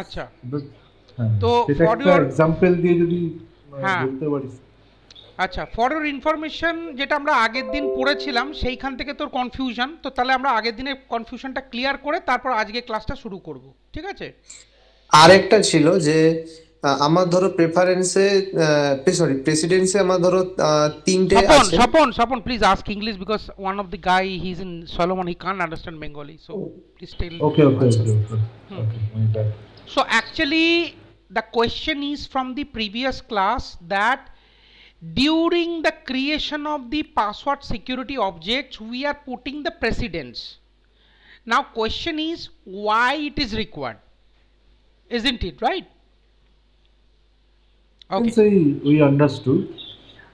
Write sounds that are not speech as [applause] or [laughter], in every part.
আচ্ছা। হ্যাঁ, তো ফর ইওর एग्जांपल দিয়ে যদি হ্যাঁ। বলতে পারিস। আচ্ছা ফর ইওর ইনফরমেশন যেটা আমরা আগের দিন পড়েছিলাম সেইখান থেকে তোর কনফিউশন তো তাহলে আমরা আগের দিনের কনফিউশনটা ক্লিয়ার করে তারপর আজকে ক্লাসটা শুরু করব ঠিক আছে? আরেকটা ছিল যে আমার ধরো প্রেফারেন্সে সরি প্রেসিডেন্সে আমার ধরো তিনটে আছে Swapan Swapan please ask English because one of the guy he is in Solomon he can't understand Bengali so please tell okay okay আচ্ছা। Okay So actually, the question is from the previous class that during the creation of the password security objects, we are putting the precedence. Now question is why it is required. Isn't it right? Okay. say we understood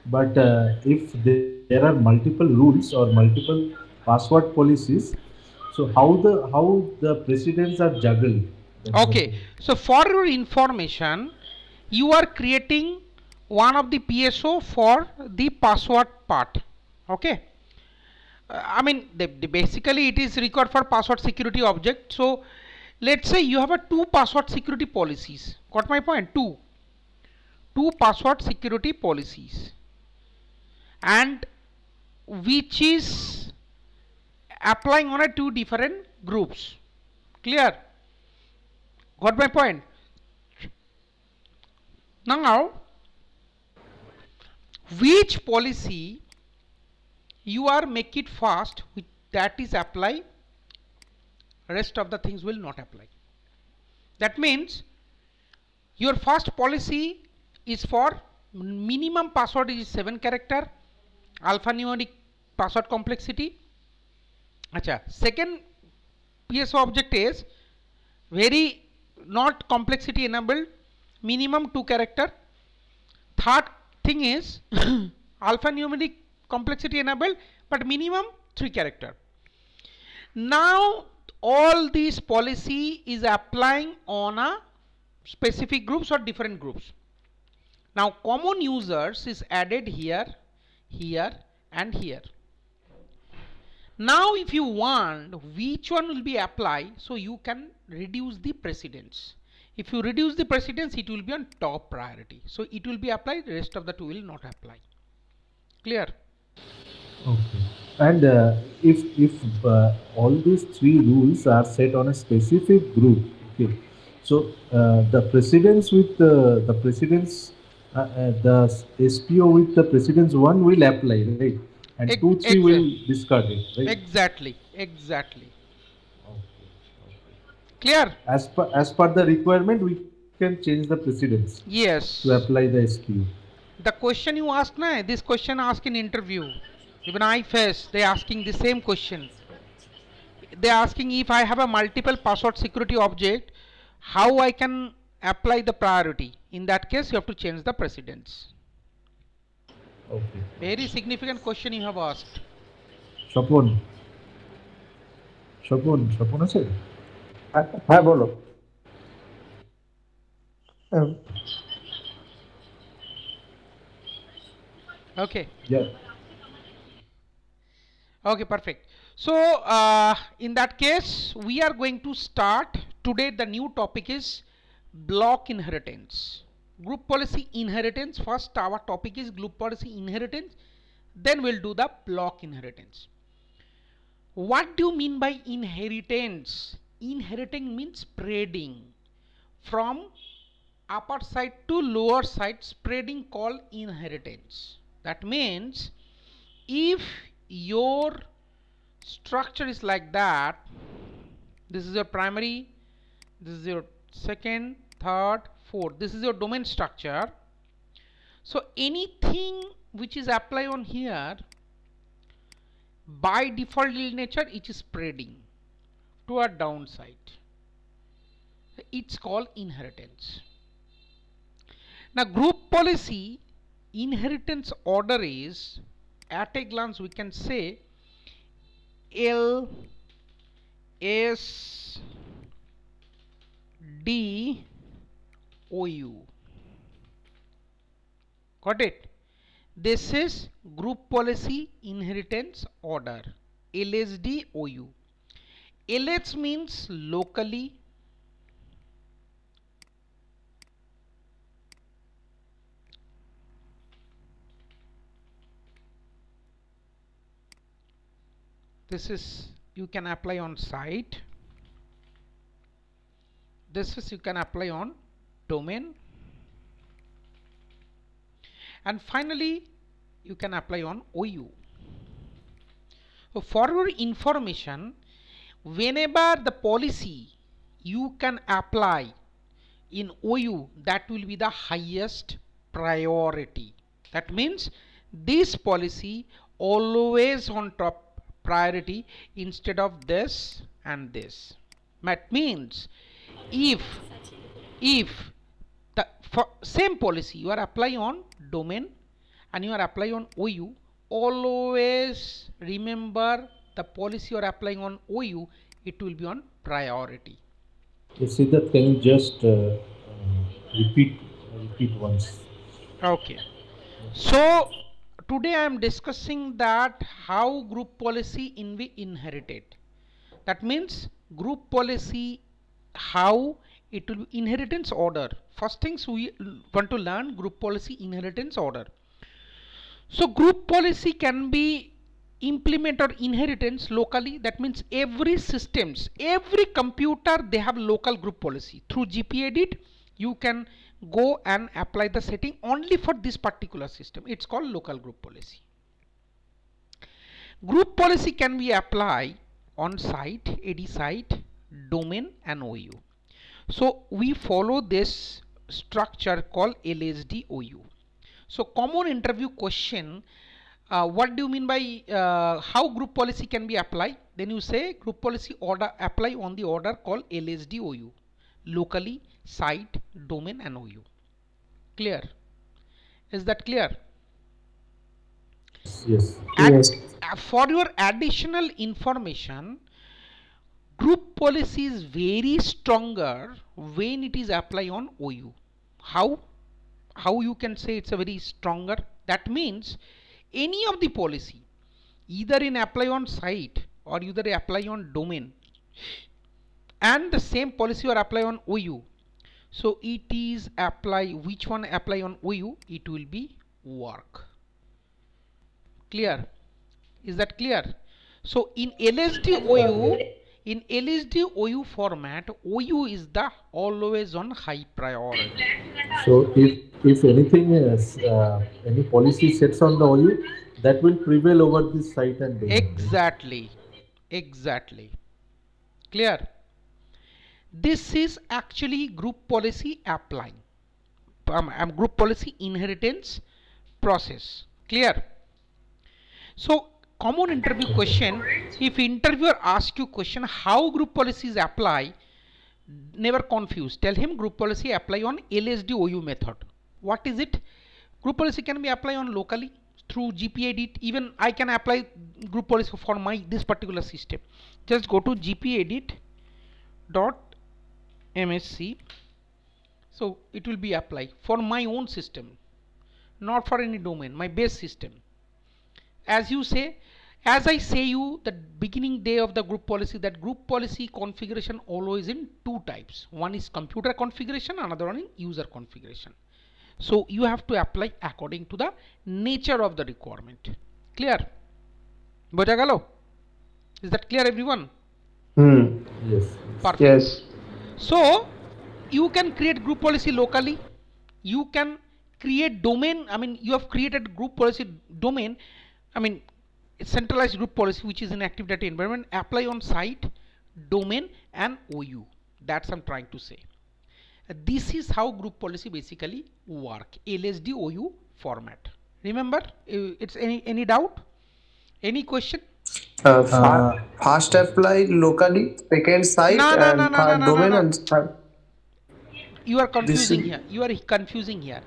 but uh, if there, there are multiple rules or multiple password policies so how the how the precedence are juggled Okay. So for your information, you are creating one of the PSO for the password part. Okay. Uh, I mean, the, the basically it is required for password security object. So let's say you have a two password security policies. Got my point? Two. Two password security policies. And which is applying on a two different groups. Clear? Got my point? Now, which policy you are make it fast with that is apply rest of the things will not apply that means your first policy is for minimum password is 7 character alphanumeric password complexity. Acha second PSO object is very not complexity enabled minimum 2 character. Third thing is [coughs] alphanumeric complexity enabled but minimum 3 character. Now all these policy is applying on a specific groups or different groups now common users is added here here and here. Now if you want which one will be applied? So you can reduce the precedence. If you reduce the precedence it will be on top priority. So it will be applied the rest of the two will not apply. Clear? Okay. And uh, if if uh, all these three rules are set on a specific group, okay, so uh, the precedence with the the precedence uh, uh, the SPO with the precedence one will apply, right? And Ex- two three will discard it, right? exactly exactly Okay, okay. clear As per as per the requirement, we can change the precedence yes to apply the SPO. the question you ask na this question asked in interview even i face they asking the same question they asking if i have a multiple password security object how i can apply the priority in that case you have to change the precedence Okay. very significant question you have asked Swapan Swapan Swapan আছে হ্যাঁ, হ্যাঁ বলো আহ, okay Yeah. Okay, perfect. So, uh, in that case, we are going to start today. The new topic is block inheritance. Group policy inheritance. First, our topic is group policy inheritance. Then we'll do the block inheritance. What do you mean by inheritance? Inheriting means spreading from upper side to lower side, spreading called inheritance. That means if your structure is like that this is your primary this is your second third fourth. This is your domain structure. So anything which is applied on here by default in nature it is spreading to a downside. It's called inheritance. Now group policy inheritance order is at a glance we can say L S D OU. Got it? This is Group Policy Inheritance Order LSD OU. LH means locally this is you can apply on site this is you can apply on domain. And finally you can apply on OU so for your information whenever the policy you can apply in OU that will be the highest priority. That means this policy always on top priority instead of this and this. That means if if for same policy you are applying on domain and you are applying on OU always remember the policy you are applying on OU it will be on priority. Siddharth, can you just uh, uh, repeat repeat once? okay. So today i am discussing that how group policy in be inherited. That means group policy how it will be inheritance order. First things we want to learn group policy inheritance order. So group policy can be implemented inheritance locally. That means every systems every computer they have local group policy. Through gpedit you can go and apply the setting only for this particular system. It's called local group policy. Group policy can be applied on site ad site domain and ou so we follow this structure called lsd ou so common interview question uh, what do you mean by uh, how group policy can be applied? Then you say group policy order apply on the order called lsd ou locally site domain and ou clear? Is that clear? Yes. and Yes. uh, for your additional information group policy is very stronger when it is applied on ou how? How you can say it's a very stronger? That means any of the policy either in apply on site or either apply on domain and the same policy or apply on OU so it is apply which one apply on OU it will be work. Clear? Is that clear? So in LSD OU in LSD OU format OU is the always on high priority. So if if anything is uh, any policy sets on the OU, that will prevail over this site and domain. exactly. Exactly. Clear? This is actually group policy applying. Um, um, group policy inheritance process. Clear? So common interview question. If interviewer asks you question how group policies apply never confuse. Tell him group policy apply on lsd ou method. What is it? Group policy can be applied on locally through gpedit even i can apply group policy for my this particular system. Just go to gpedit dot msc so it will be applied for my own system not for any domain my base system. As you say as i say you the beginning day of the group policy that group policy configuration always in two types one is computer configuration another one is user configuration so you have to apply according to the nature of the requirement clear বোঝা গেল is that clear everyone Hmm. Yes. perfect Yes. so you can create group policy locally you can create domain i mean you have created group policy domain i mean centralized group policy which is in active directory environment apply on site domain and ou that's i'm trying to say. This is how group policy basically work. Lsd ou format. Remember uh, it's any any doubt? Any question? Uh, fa- first apply locally, second site, No, no, and no, no, third no, no, domain, no. and you are confusing here. You are confusing here.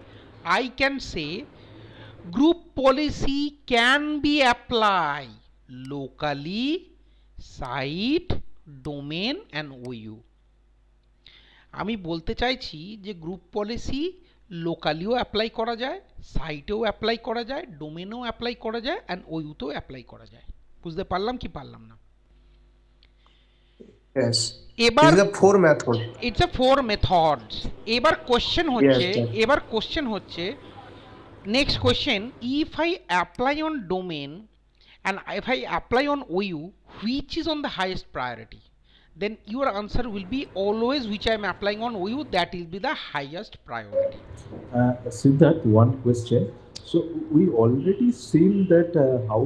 I can say group policy can be applied locally site domain and ou আমি বলতে চাইছি যে group policy লোকালিও apply করা যায় সাইটেও apply করা যায় ডোমেনেও apply করা যায় অ্যান্ড ওইউতেও অ্যাপ্লাই করা যায় বুঝতে পারলাম কি পারলাম না. এবার. ইটস এ ফোর মেথডস এবার কোশ্চেন হচ্ছে. এবার কোশ্চেন হচ্ছে next question if i apply on domain and if i apply on ou which is on the highest priority? Then your answer will be always which i am applying on ou that will be the highest priority. Uh, siddharth one question. So we already seen that uh, how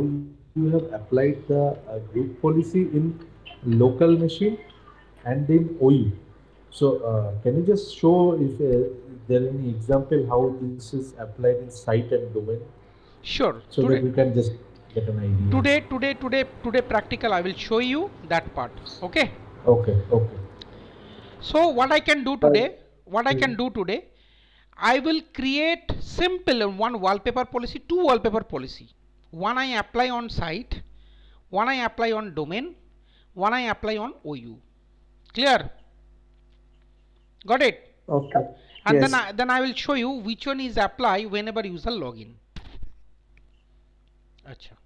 you have applied the uh, group policy in local machine and in ou so uh, can you just show if uh, there any example how this is applied in site and domain Sure. so today, that we can just get an idea. today, today, today, today practical I will show you that part. Okay. Okay, okay. So what I can do today, what I can hmm. do today, I will create simple one wallpaper policy, two wallpaper policy. One I apply on site, one I apply on domain, one I apply on OU. Clear? Got it? Okay. And Yes. then I, then I will show you which one is apply whenever user login. Acha.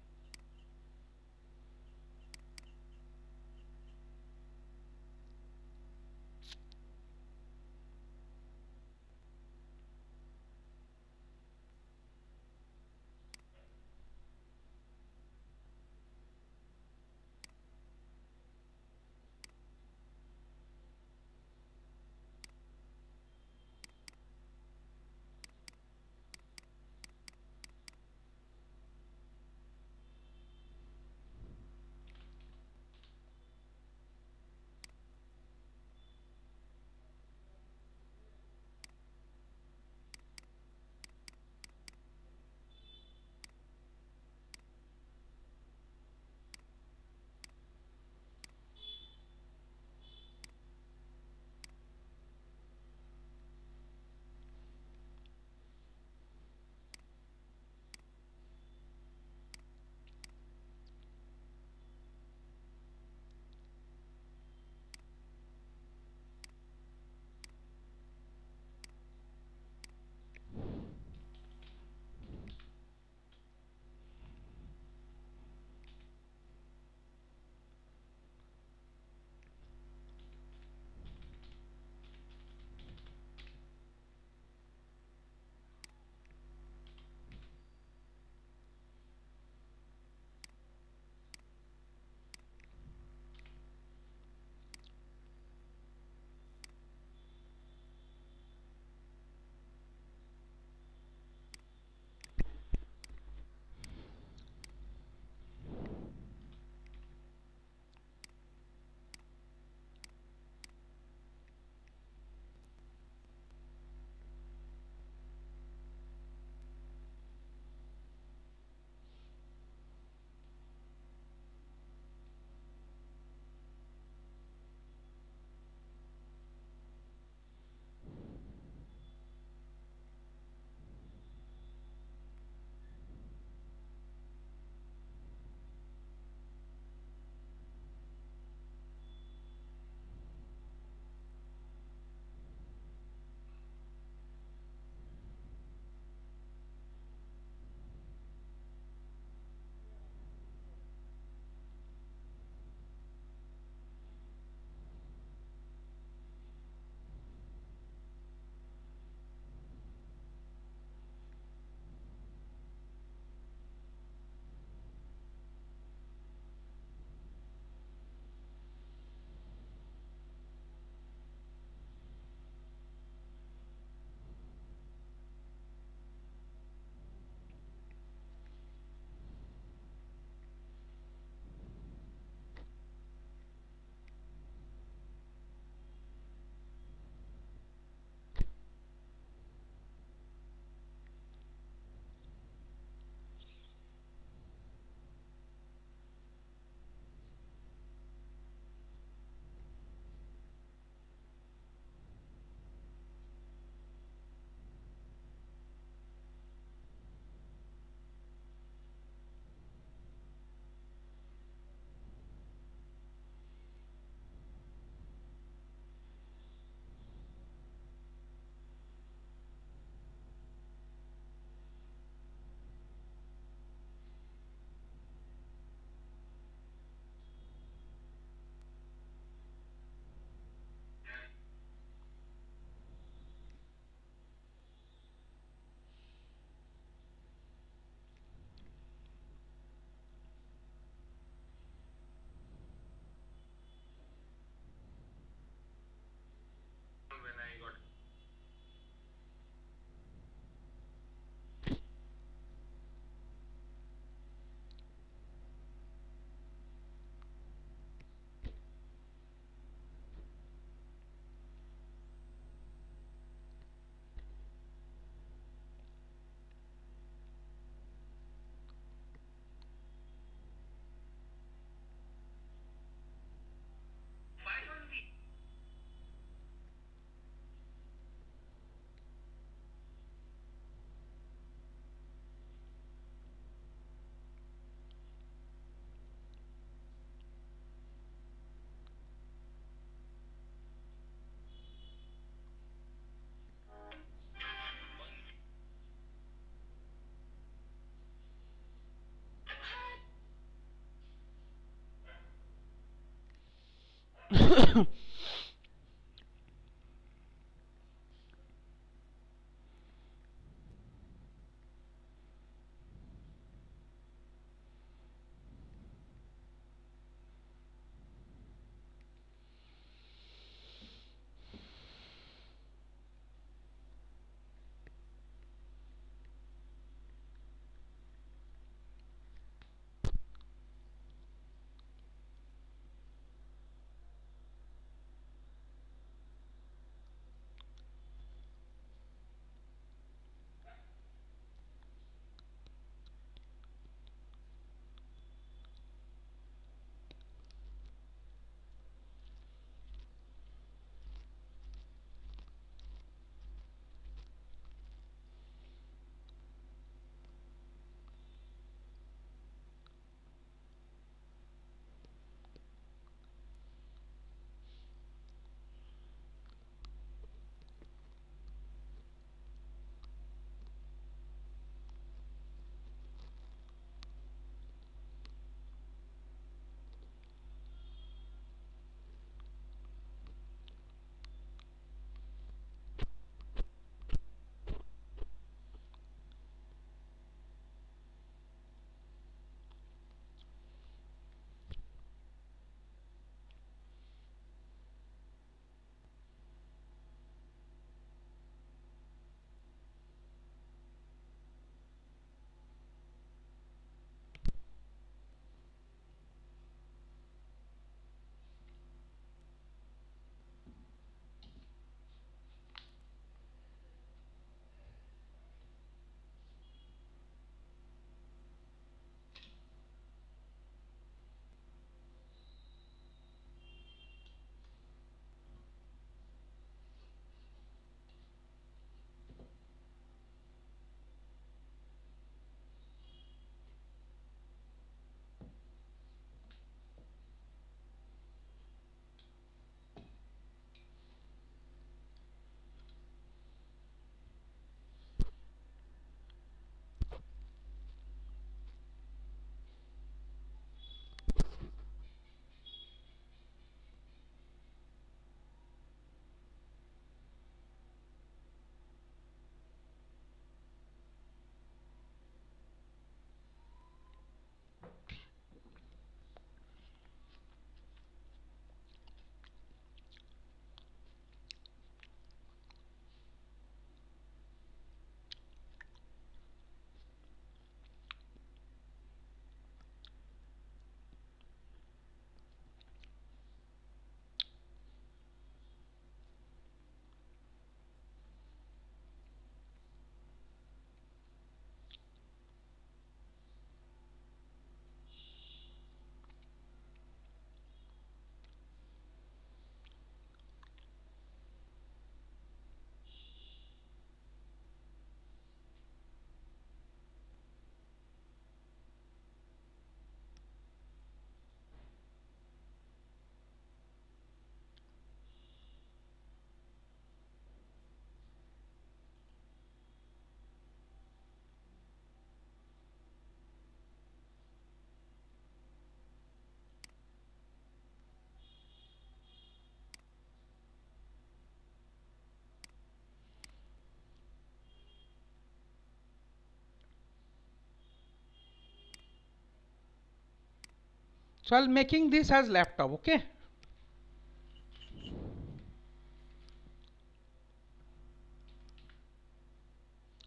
So I'll making this as laptop okay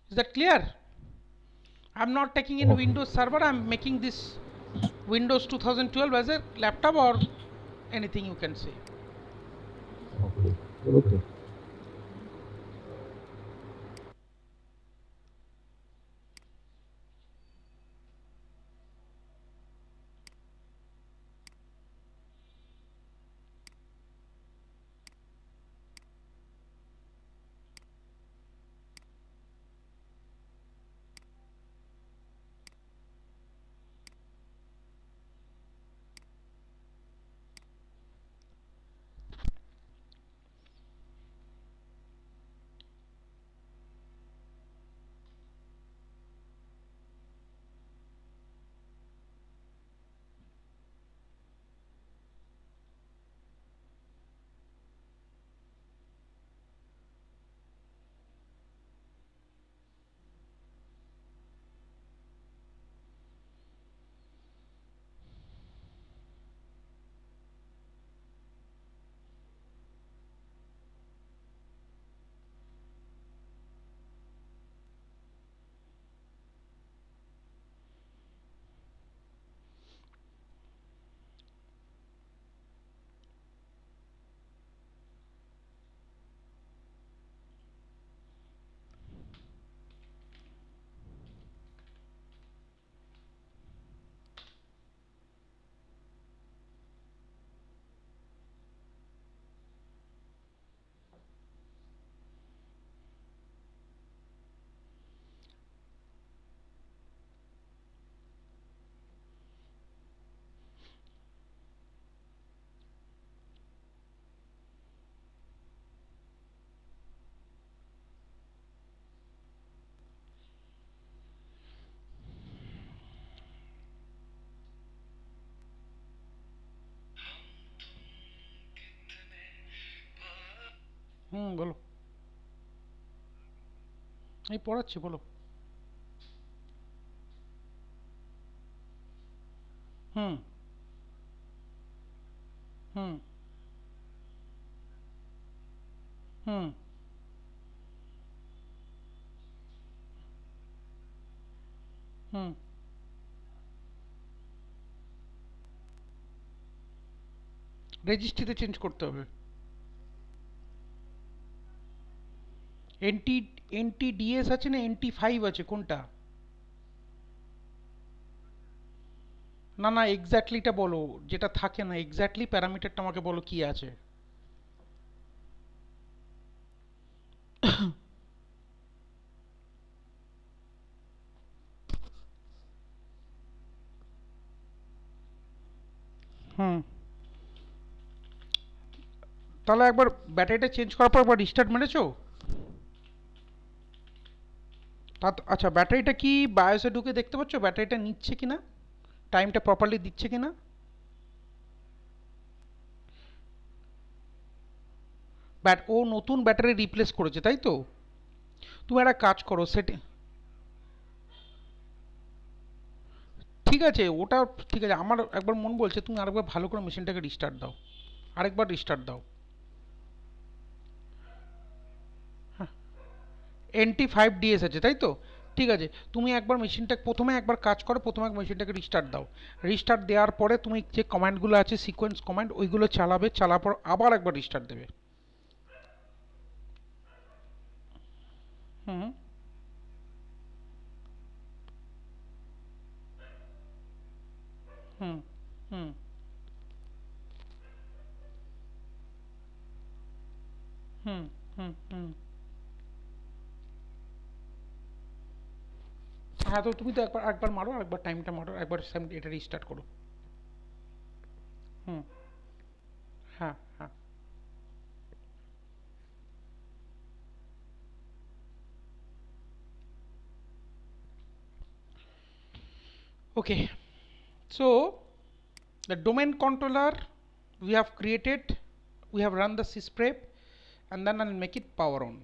is that clear I'm not taking in Windows server I'm making this Windows 2012 as a laptop or anything you can say Okay. Okay. হুম বলো। এই পড়াচ্ছি বলো। হুম। হুম। হুম। হুম। রেজিস্ট্রিতে change করতে হবে। N T N T DS আছে না N T five আছে? কোনটা? না না এক্স্যাক্টলিটা বলো। যেটা থাকে না এক্স্যাক্টলি প্যারামিটারটা আমাকে বলো কি আছে। হুম। তাহলে একবার ব্যাটারিটা চেঞ্জ করার পর একবার রিস্টার্ট মেরেছো তা তো- আচ্ছা ব্যাটারিটা কি বায়োসে ঢুকে দেখতে পাচ্ছ? ব্যাটারিটা নিচ্ছে কিনা? টাইমটা প্রপারলি দিচ্ছে কিনা? ব্যাট ও নতুন ব্যাটারি রিপ্লেস করেছে, তাই তো? তুমি একটা কাজ করো সেট ঠিক আছে, ওটা ঠিক আছে। আমার একবার মন বলছে, তুমি আরেকবার ভালো করে মেশিনটাকে রিস্টার্ট দাও। আরেকবার রিস্টার্ট দাও। এনটি ফাইভ ডিএস আছে তাই তো? ঠিক আছে, তুমি একবার মেশিনটা প্রথমে একবার কাজ করো, প্রথমে মেশিনটাকে রিস্টার্ট দাও। রিস্টার্ট দেওয়ার পরে তুমি যে কমান্ডগুলো আছে সিকোয়েন্স কমান্ড ওইগুলো চালাবে, চালার পর আবার একবার রিস্টার্ট দেবে। হুম। হুম হুম। হুম হুম হুম। হ্যাঁ তো তুমি তো একবার একবার মারো আর একবার টাইমটা মারো একবার সেম- এটা রিস্টার্ট করো হুম হ্যাঁ হ্যাঁ okay so the domain controller we have created we have run the sysprep and then I'll make it power on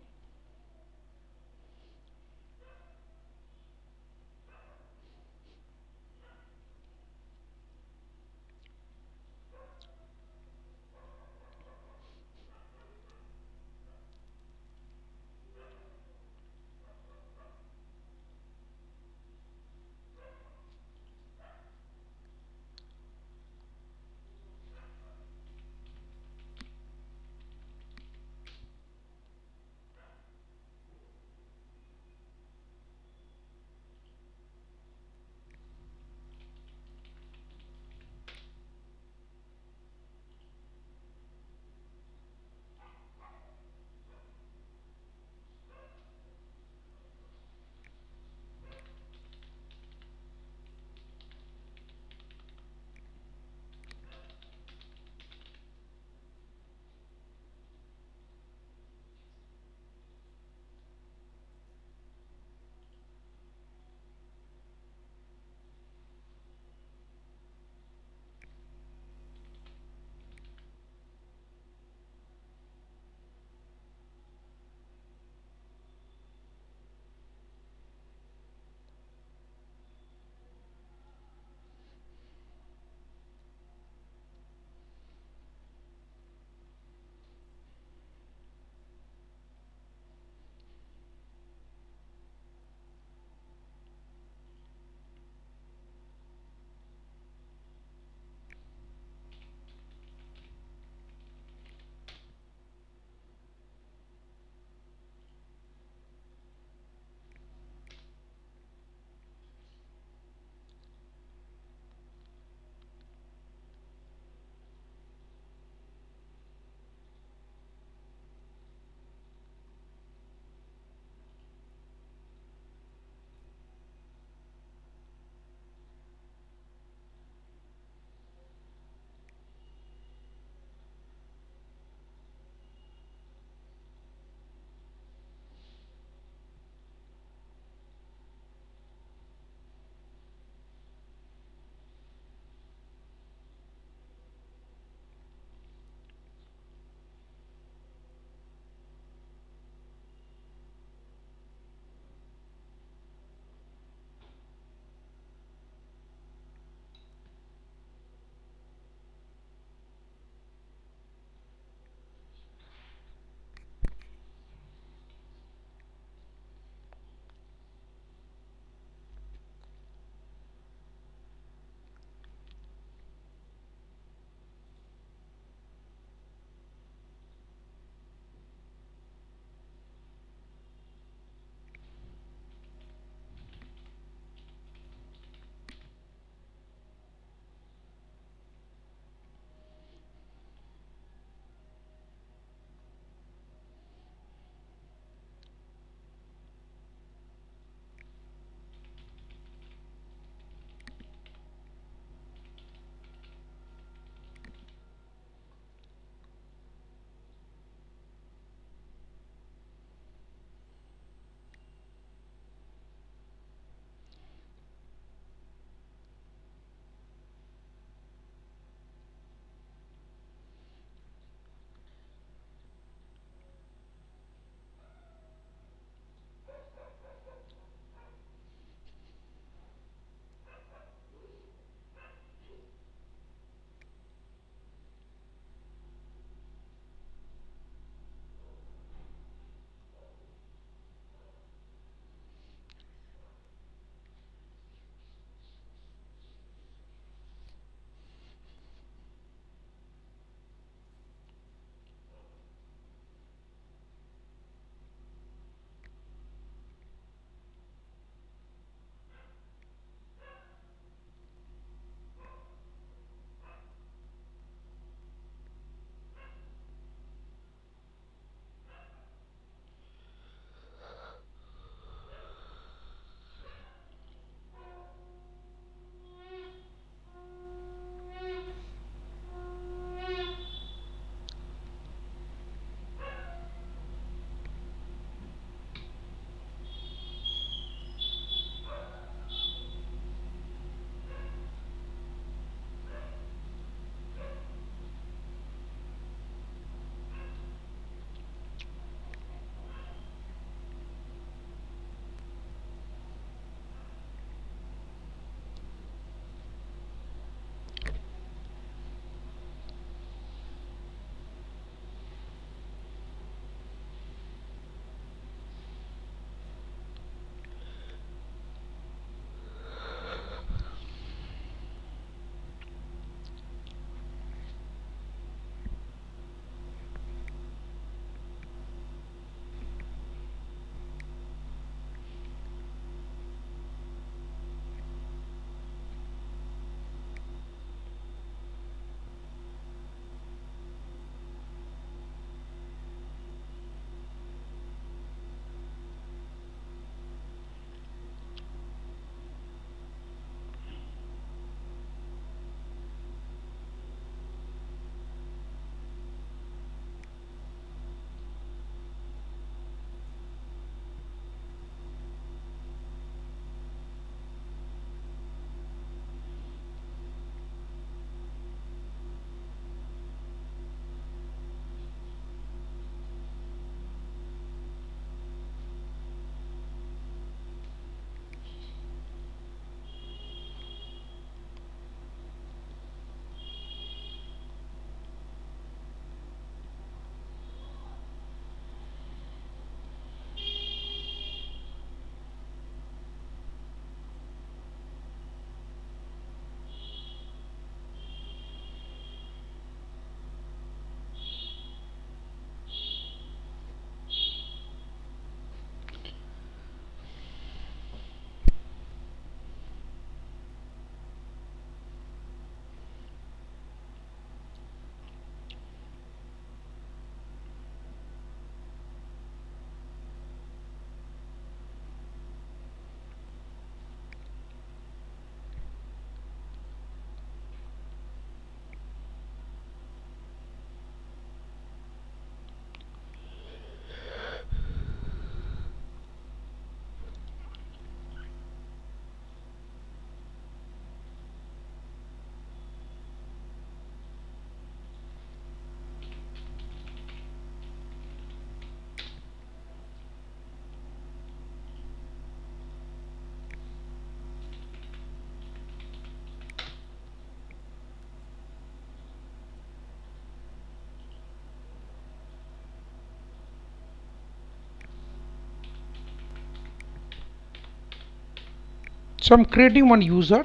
So I'm creating one user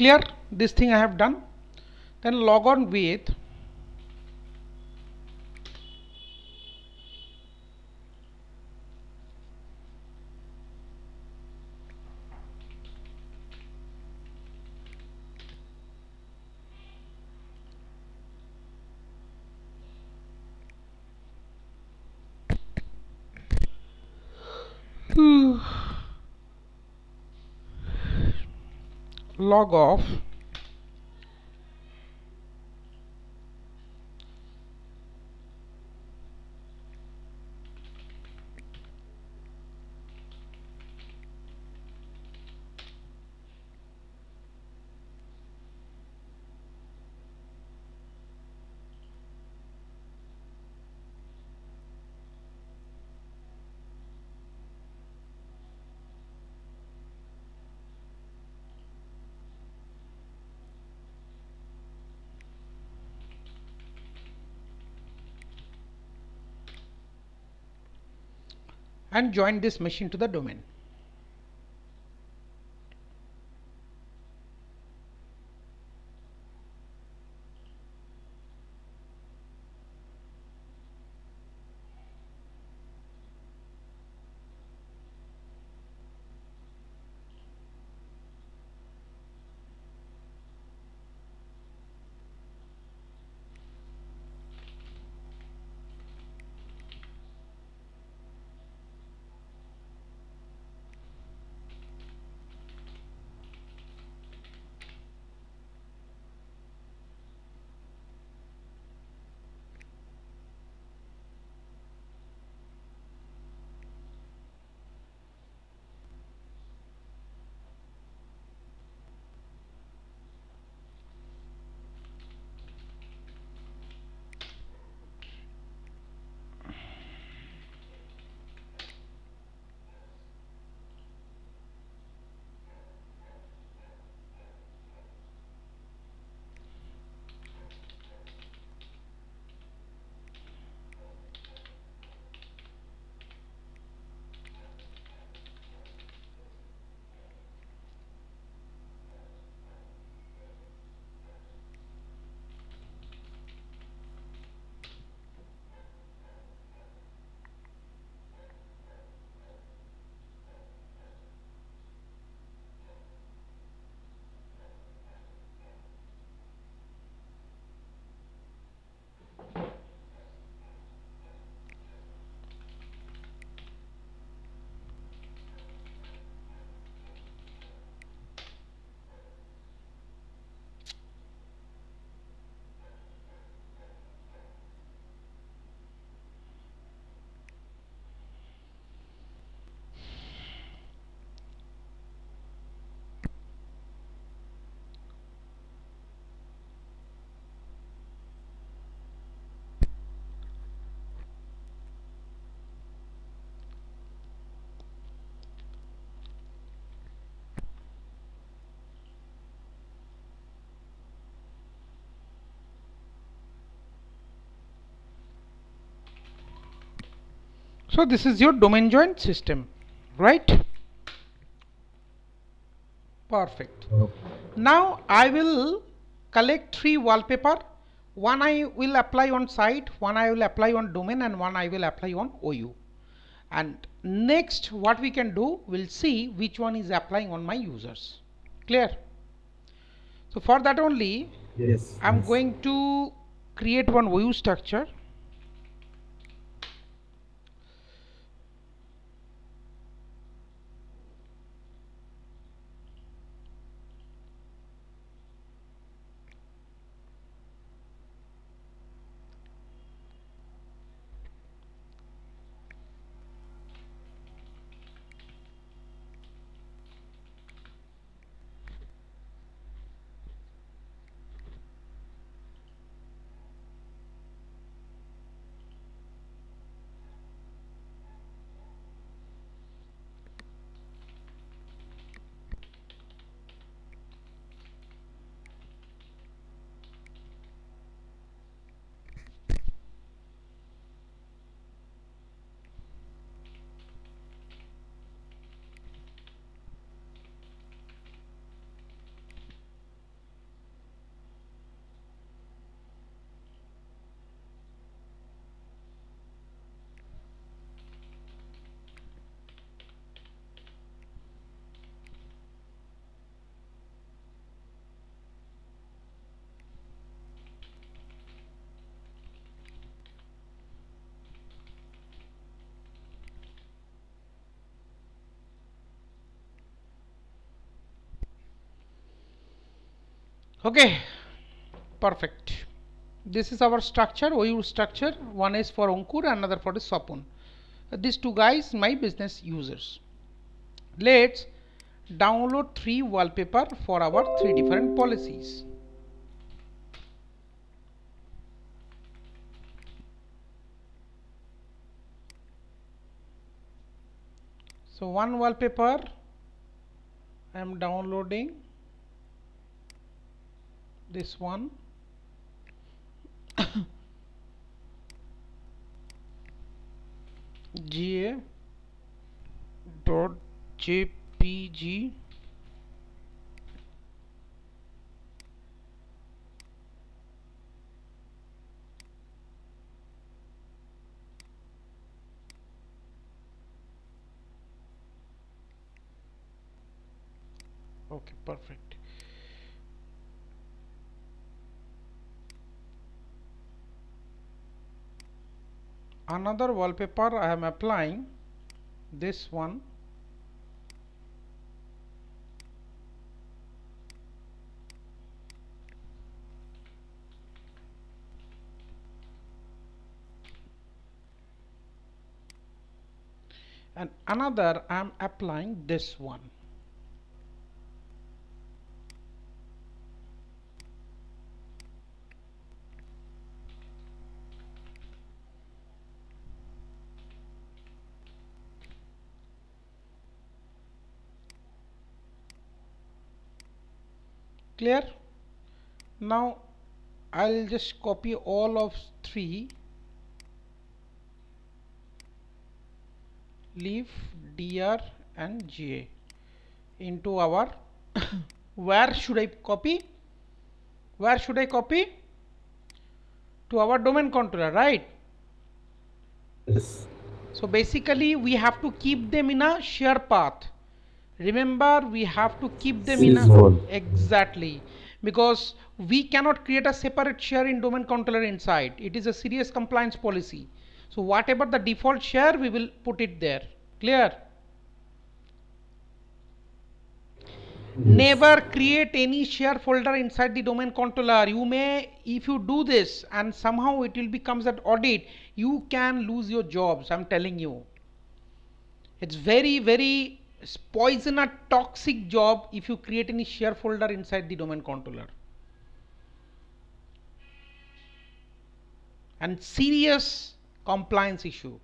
clear this thing I have done. Then log on with log off and join this machine to the domain. So this is your domain joint system, right? Perfect. Okay. Now I will collect three wallpaper. One I will apply on site, one I will apply on domain and one I will apply on OU. And next what we can do, we'll see which one is applying on my users. Clear? So for that only, Yes. I'm yes. going to create one OU structure. Okay. Perfect. This is our structure OU structure. One is for Ankur another for the Sapun. Uh, these two guys my business users. Let's download three wallpaper for our three different policies. So one wallpaper I am downloading this one. Ga dot jpg okay perfect another wallpaper I am applying. This one. And another I am applying this one clear? Now I'll just copy all of three. Leaf dr and ga into our [coughs] where should I copy? Where should I copy? To our domain controller right? Yes. so basically we have to keep them in a share path remember we have to keep them in a exactly. Because we cannot create a separate share in domain controller inside. It is a serious compliance policy. So whatever the default share we will put it there. Clear? Never create any share folder inside the domain controller. You may if you do this and somehow it will becomes an audit you can lose your jobs i'm telling you. It's very very poison a toxic job if you create any share folder inside the domain controller. And serious compliance issue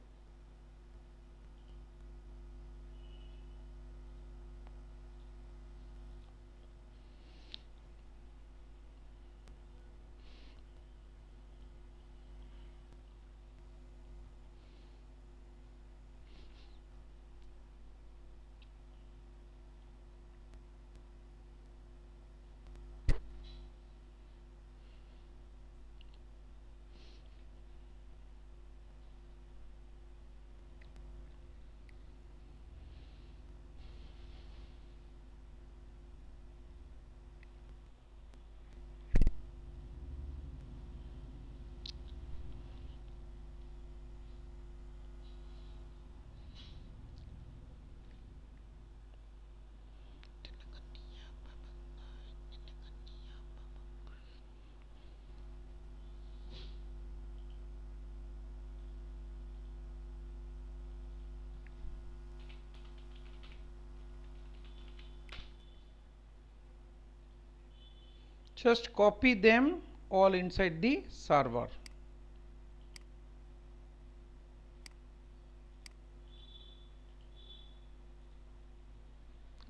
just copy them all inside the server.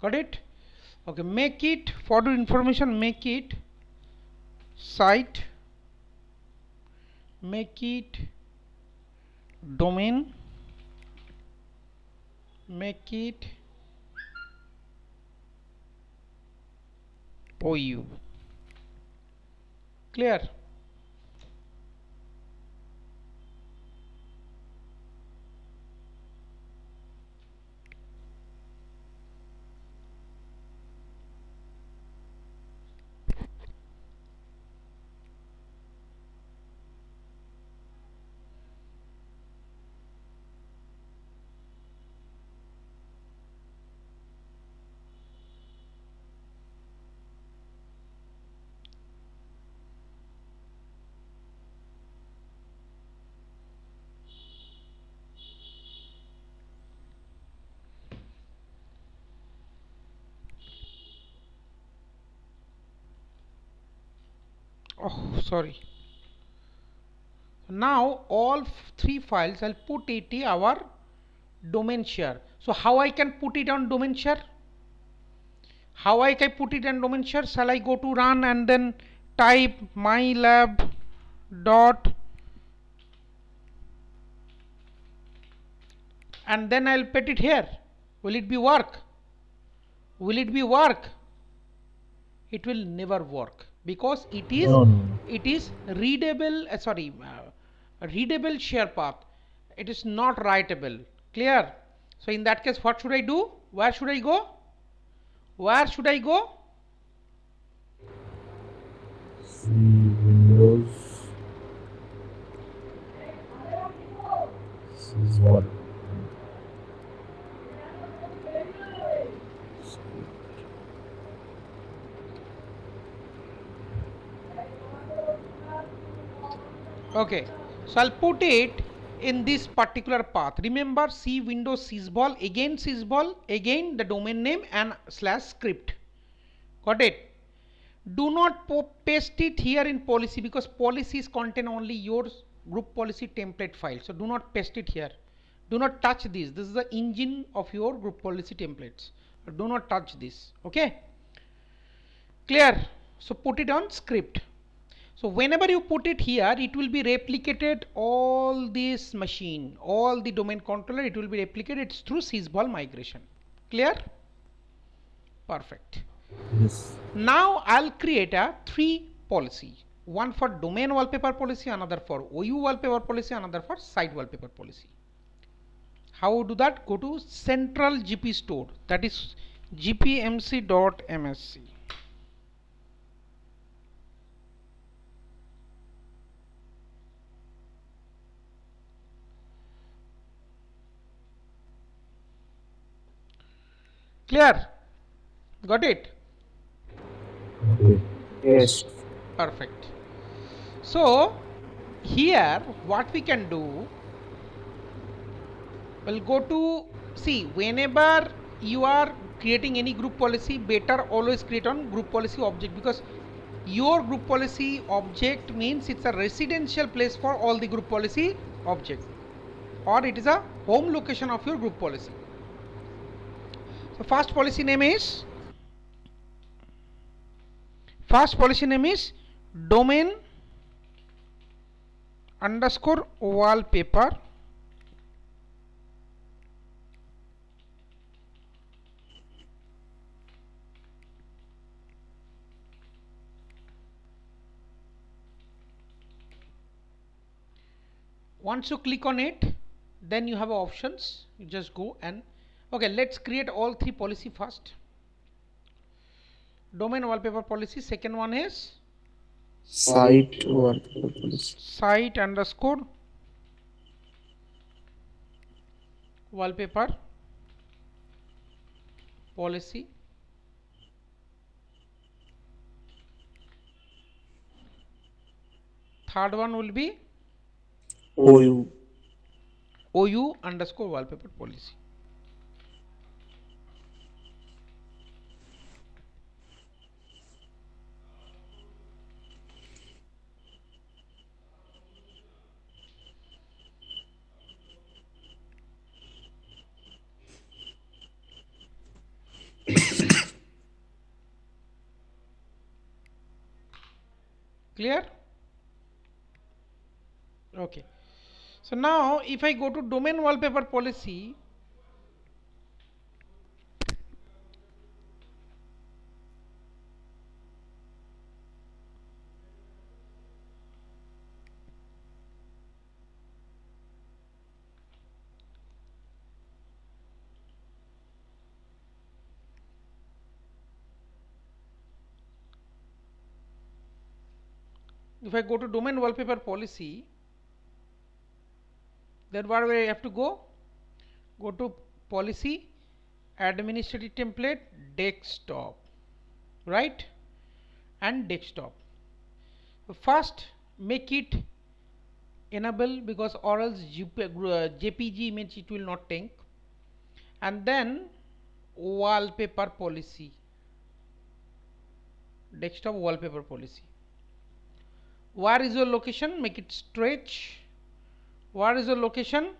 Got it? Okay make it for the information make it site make it domain make it OU clear oh sorry. Now all three files I'll put it in our domain share. So how I can put it on domain share? How I can put it on domain share? Shall I go to run and then type mylab dot and then I'll put it here. Will it be work? Will it be work? It will never work because it is it is readable uh, sorry uh, readable share path. It is not writable. Clear? So in that case what should i do? Where should i go? Where should i go? See Windows. This is what. Okay so i'll put it in this particular path. Remember c windows Sysvol again Sysvol again the domain name and slash script. Got it? Do not paste it here in policy because policies contain only your group policy template file. So do not paste it here. Do not touch this. This is the engine of your group policy templates. Do not touch this. Okay? Clear? So put it on script so whenever you put it here it will be replicated all this machine all the domain controller it will be replicated. Through Sysvol migration. Clear? Perfect. Yes. now I'll create a three policy. One for domain wallpaper policy another for OU wallpaper policy another for site wallpaper policy. How do that? Go to central GP store. That is gpmc.msc clear? Got it? Yes. perfect. So here what we can do we'll go to see whenever you are creating any group policy better always create on group policy object because your group policy object means it's a residential place for all the group policy objects or it is a home location of your group policy so first policy name is? First policy name is domain underscore wallpaper once you click on it then you have options. You just go and okay let's create all three policy first. Domain wallpaper policy second one is? Site wallpaper policy. Site underscore wallpaper policy. Third one will be? OU OU underscore wallpaper policy [coughs] clear? Okay. So now if I go to domain wallpaper policy if I go to domain wallpaper policy then where I have to go? Go to policy administrative template desktop right? And desktop. First make it enable because or else uh, jpg image it will not take and then wallpaper policy. Desktop wallpaper policy where is your location? Make it stretch. Where is your location?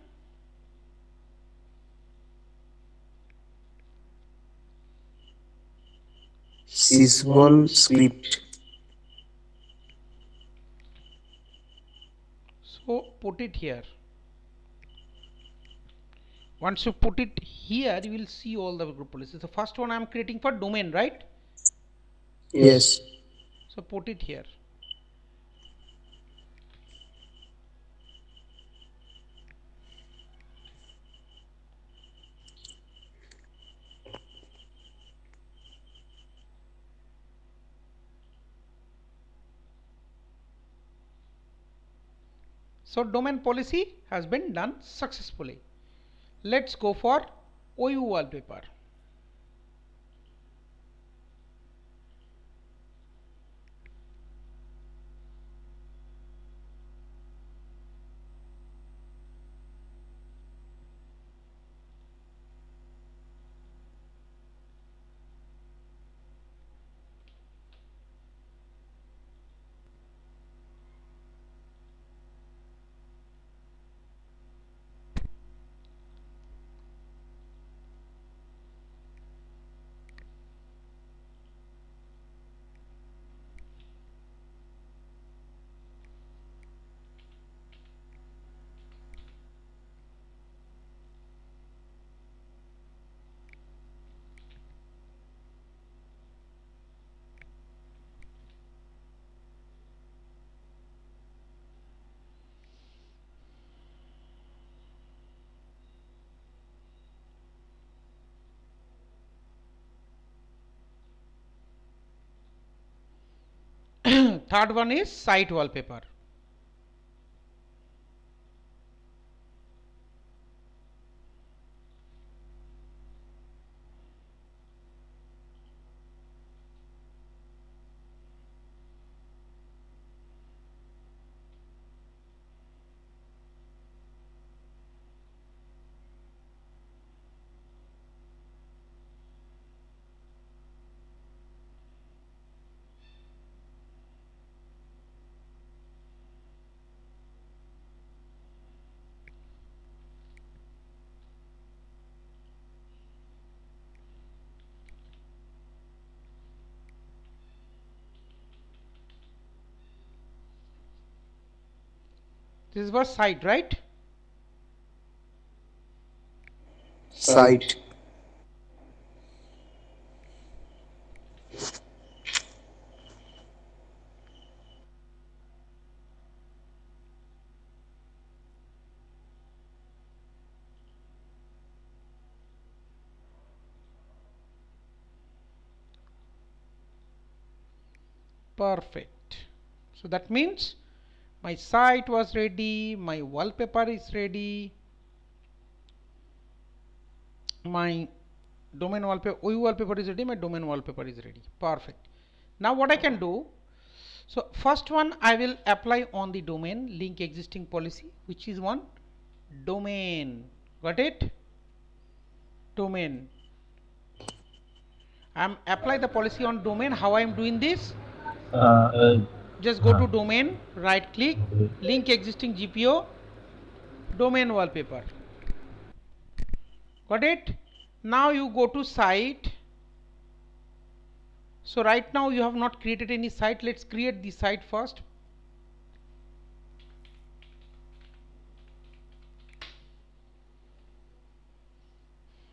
Sysvol script so put it here. Once you put it here you will see all the group policies the first one i am creating for domain right? Yes. So put it here So domain policy has been done successfully. Let's go for OU wallpaper. [clears throat] Third one is site wallpaper. This is was site, right? site Perfect. So that means my site was ready, my wallpaper is ready, my domain wallpaper, wallpaper is ready, my domain wallpaper is ready. Perfect. Now what I can do, so first one I will apply on the domain link existing policy, which is one domain. Got it? Domain. I am apply the policy on domain. How I am doing this? Uh, just go to domain right click link existing gpo domain wallpaper. Got it? Now you go to site. So right now you have not created any site. Let's create the site first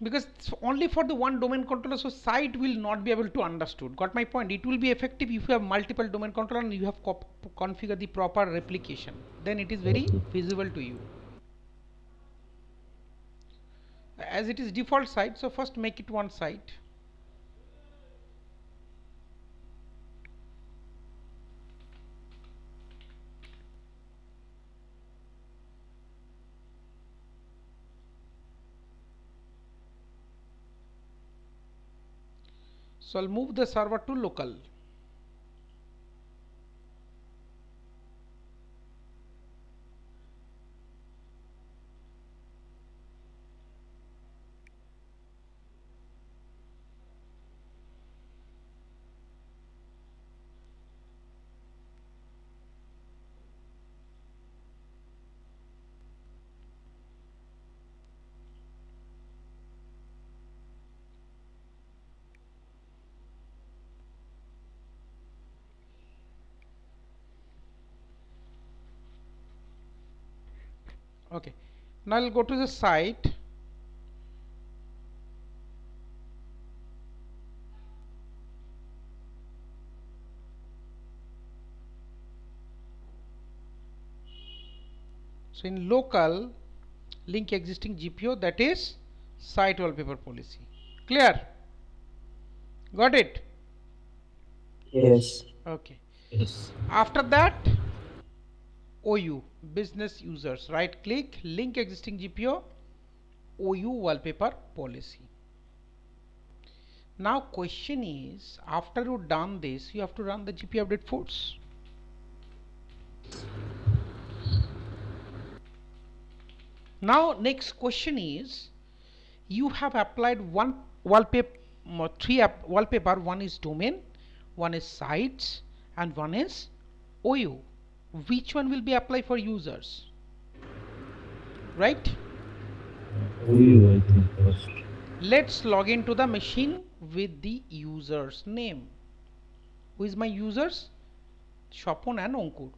because it's only for the one domain controller so site will not be able to understood. Got my point? It will be effective if you have multiple domain controller and you have configured the proper replication. Then it is very visible to you. As it is default site so first make it one site so I'll move the server to local okay now i'll go to the site. So in local link existing gpo that is site wallpaper policy. Clear? Got it? Yes. Okay. Yes. after that OU business users. Right click link existing GPO OU wallpaper policy. Now question is after you done this you have to run the GPO update force. Now next question is you have applied one wallpaper uh, three wallpaper. One is domain one is sites and one is OU which one will be applied for users? Right? Let's log into the machine with the user's name. Who is my users? Shopon and Onkur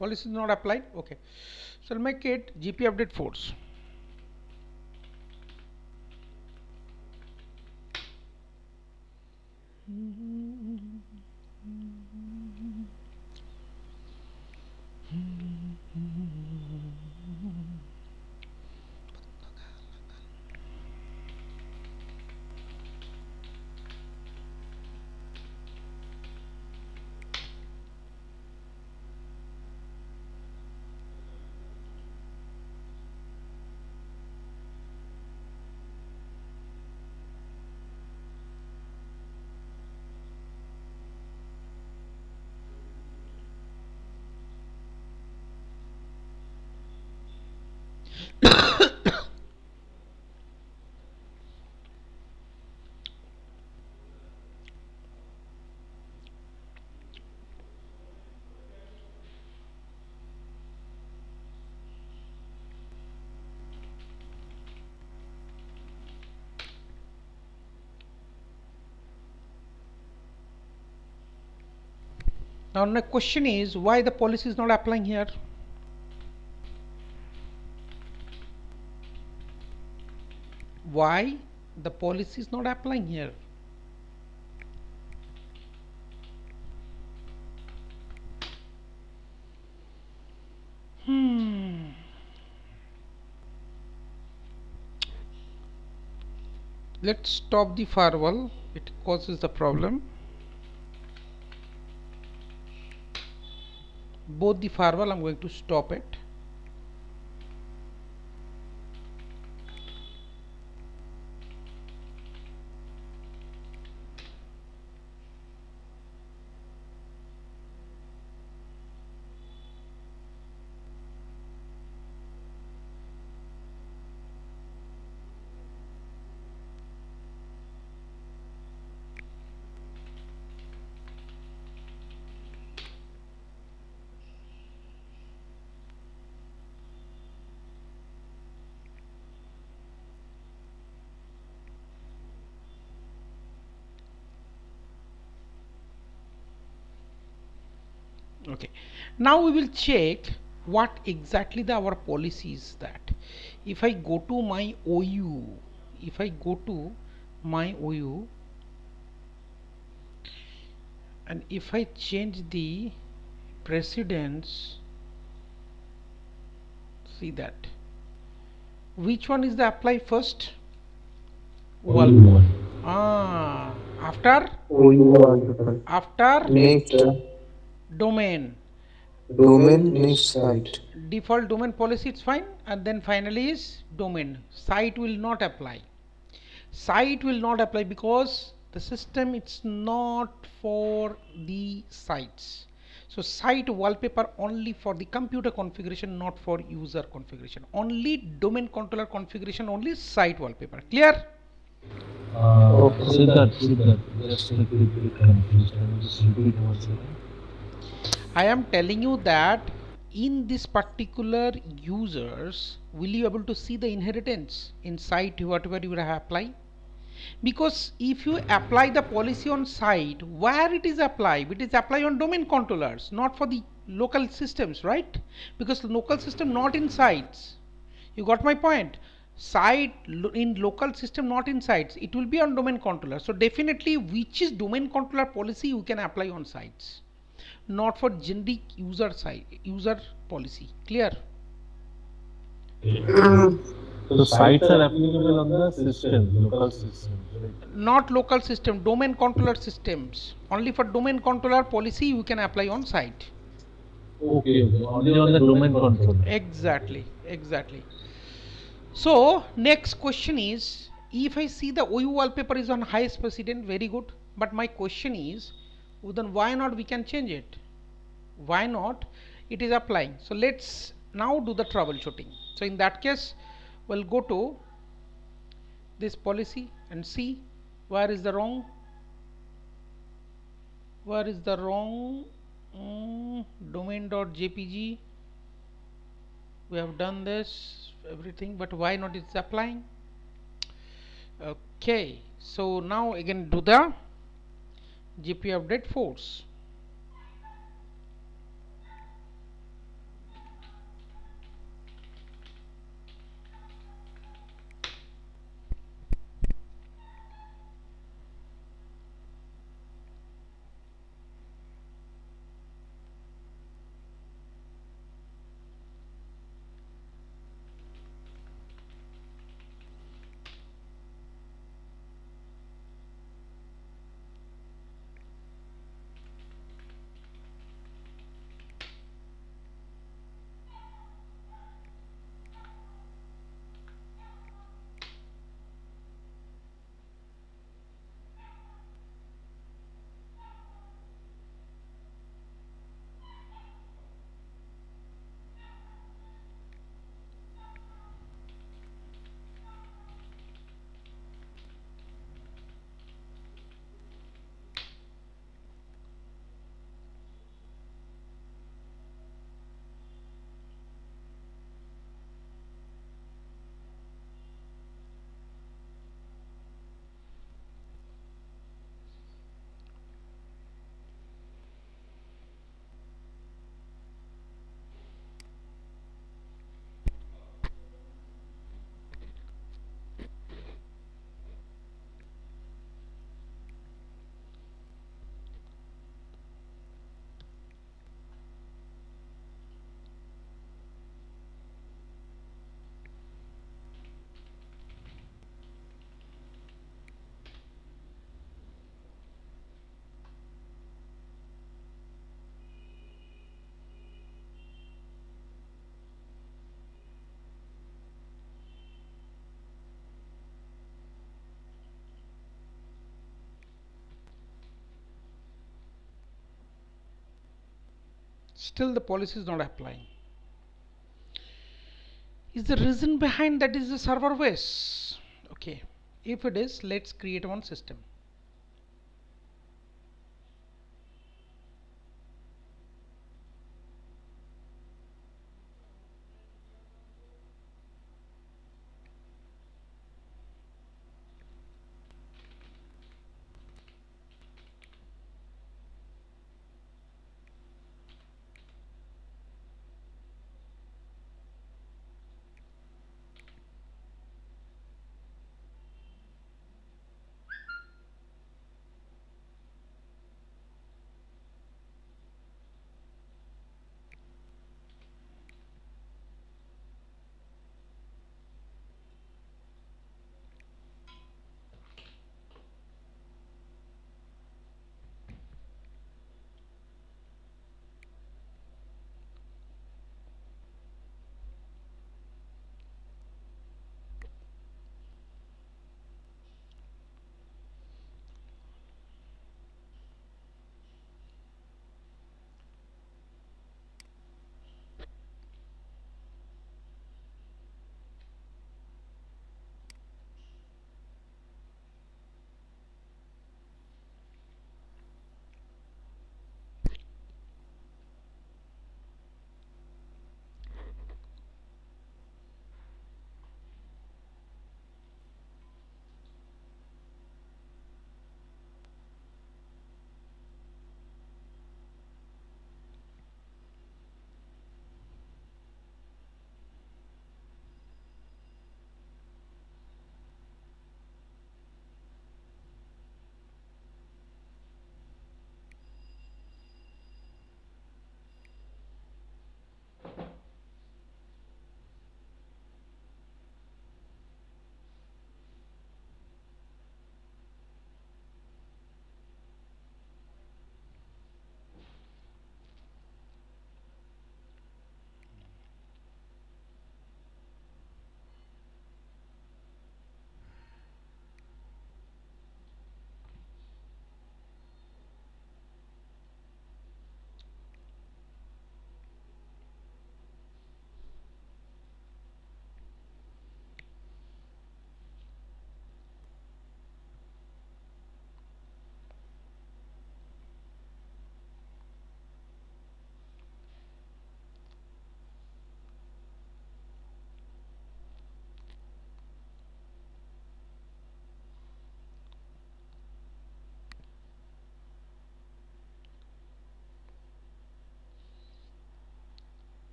policy is not applied. Okay. So I'll make it GP update force mm-hmm. Now my question is why the policy is not applying here? Why the policy is not applying here? Hmm. Let's stop the firewall. It causes the problem. Both the firewall I'm going to stop it okay now we will check what exactly the our policy is that if I go to my OU if I go to my OU and if I change the precedence see that. Which one is the apply first? Well OU. ah after? OU wallpaper after? Next domain domain next site. Default domain policy it's fine. And then finally is domain. Site will not apply. Site will not apply because the system it's not for the sites. So site wallpaper only for the computer configuration not for user configuration. Only domain controller configuration only site wallpaper. Clear? Uh, Okay. Siddharth, Siddharth, just a little bit confused. I will just repeat once again. I am telling you that in this particular users will you able to see the inheritance in site whatever you apply because if you apply the policy on site where it is applied? It is applied on domain controllers not for the local systems right? Because local system not in sites. You got my point? Site lo- in local system not in sites. It will be on domain controller. So definitely which is domain controller policy you can apply on sites not for generic user side user policy clear So the sites are applicable on the system, local system. Right? not local system domain controller systems only for domain controller policy you can apply on site Okay, okay. Only on the domain controller. exactly exactly so next question is if i see the OU wallpaper is on highest precedence very good but my question is well, then why not we can change it why not? It is applying. So let's now do the troubleshooting. So in that case we'll go to this policy and see where is the wrong where is the wrong mm, domain.jpg we have done this everything but why not it's applying? Okay so now again do the gp update force still the policy is not applying. Is the reason behind that is the server OS okay. If it is let's create one system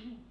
Mm-hmm.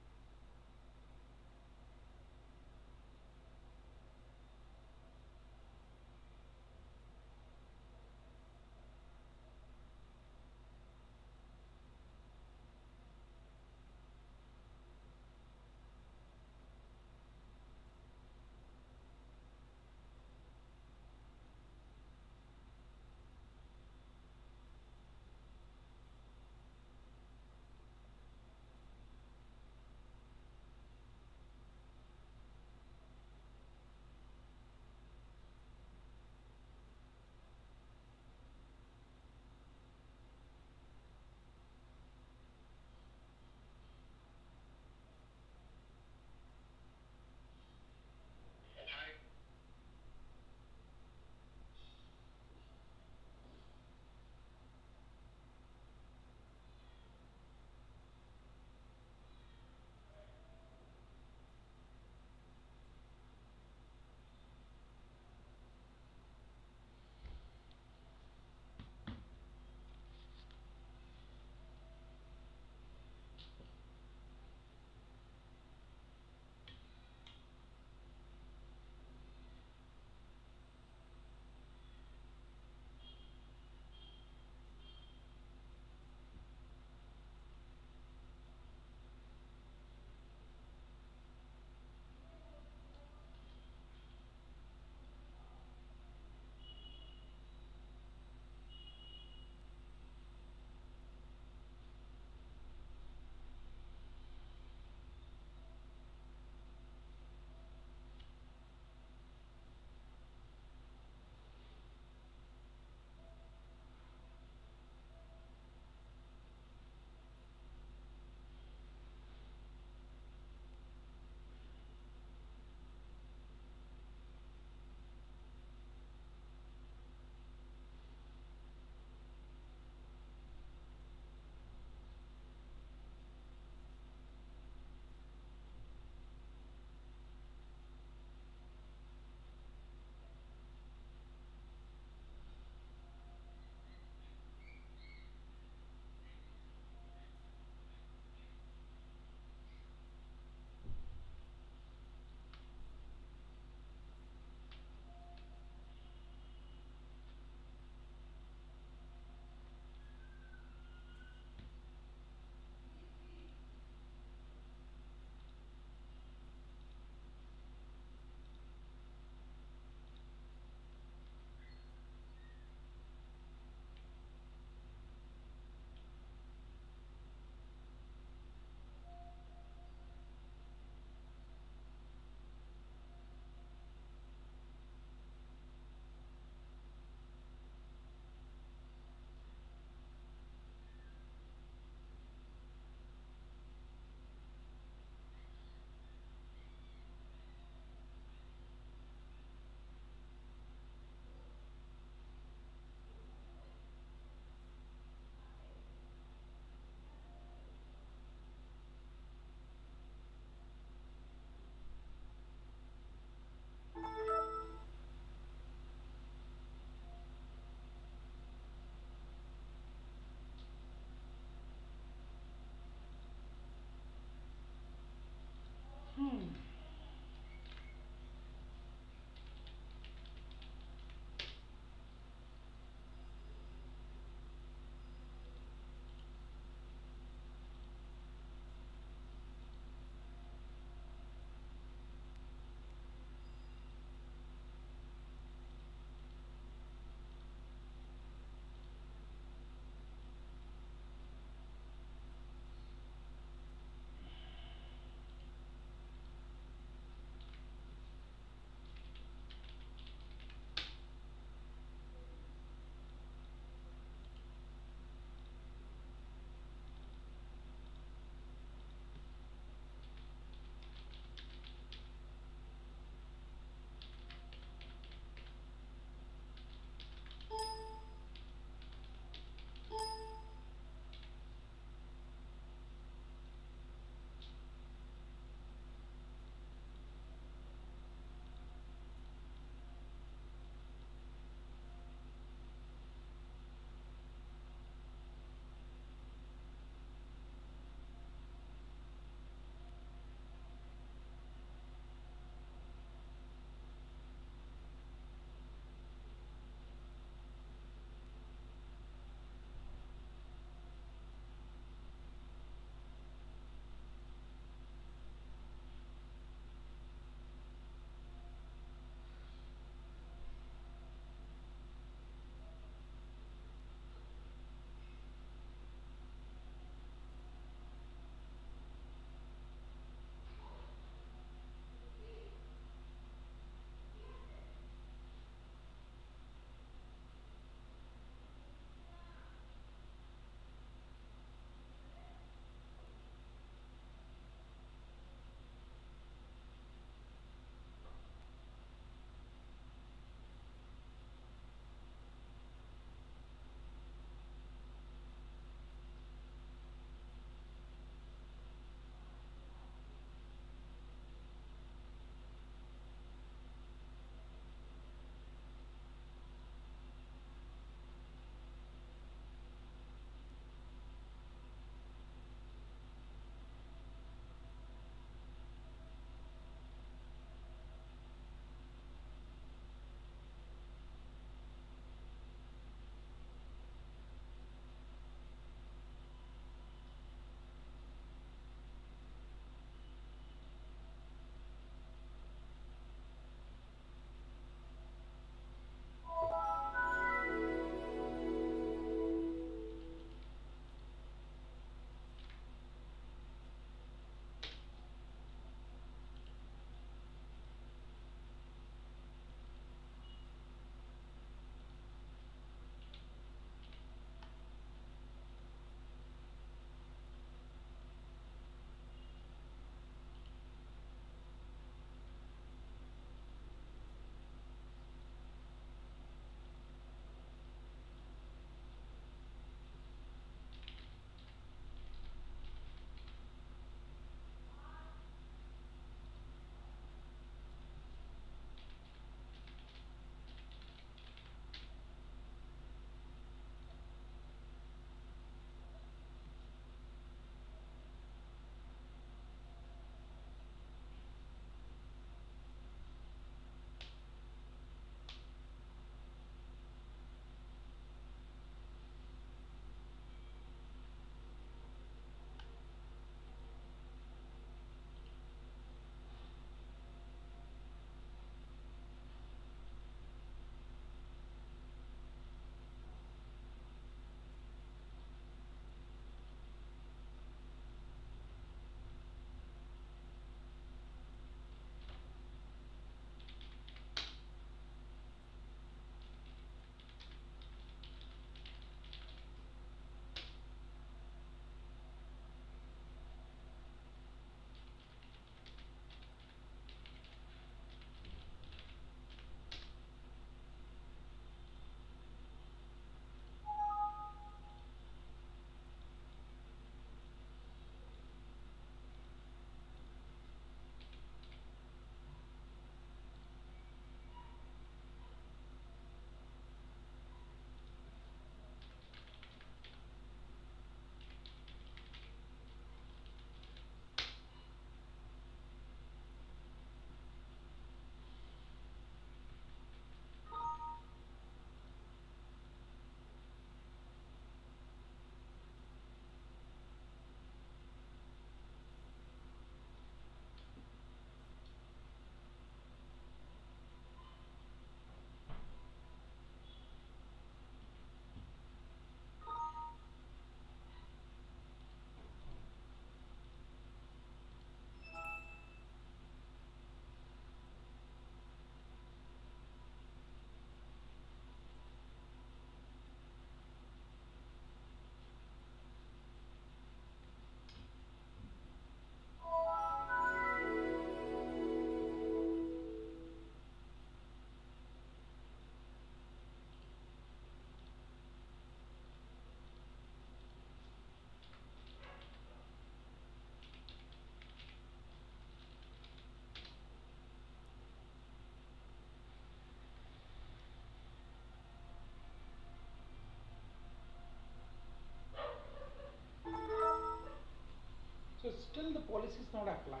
Policy is not applied.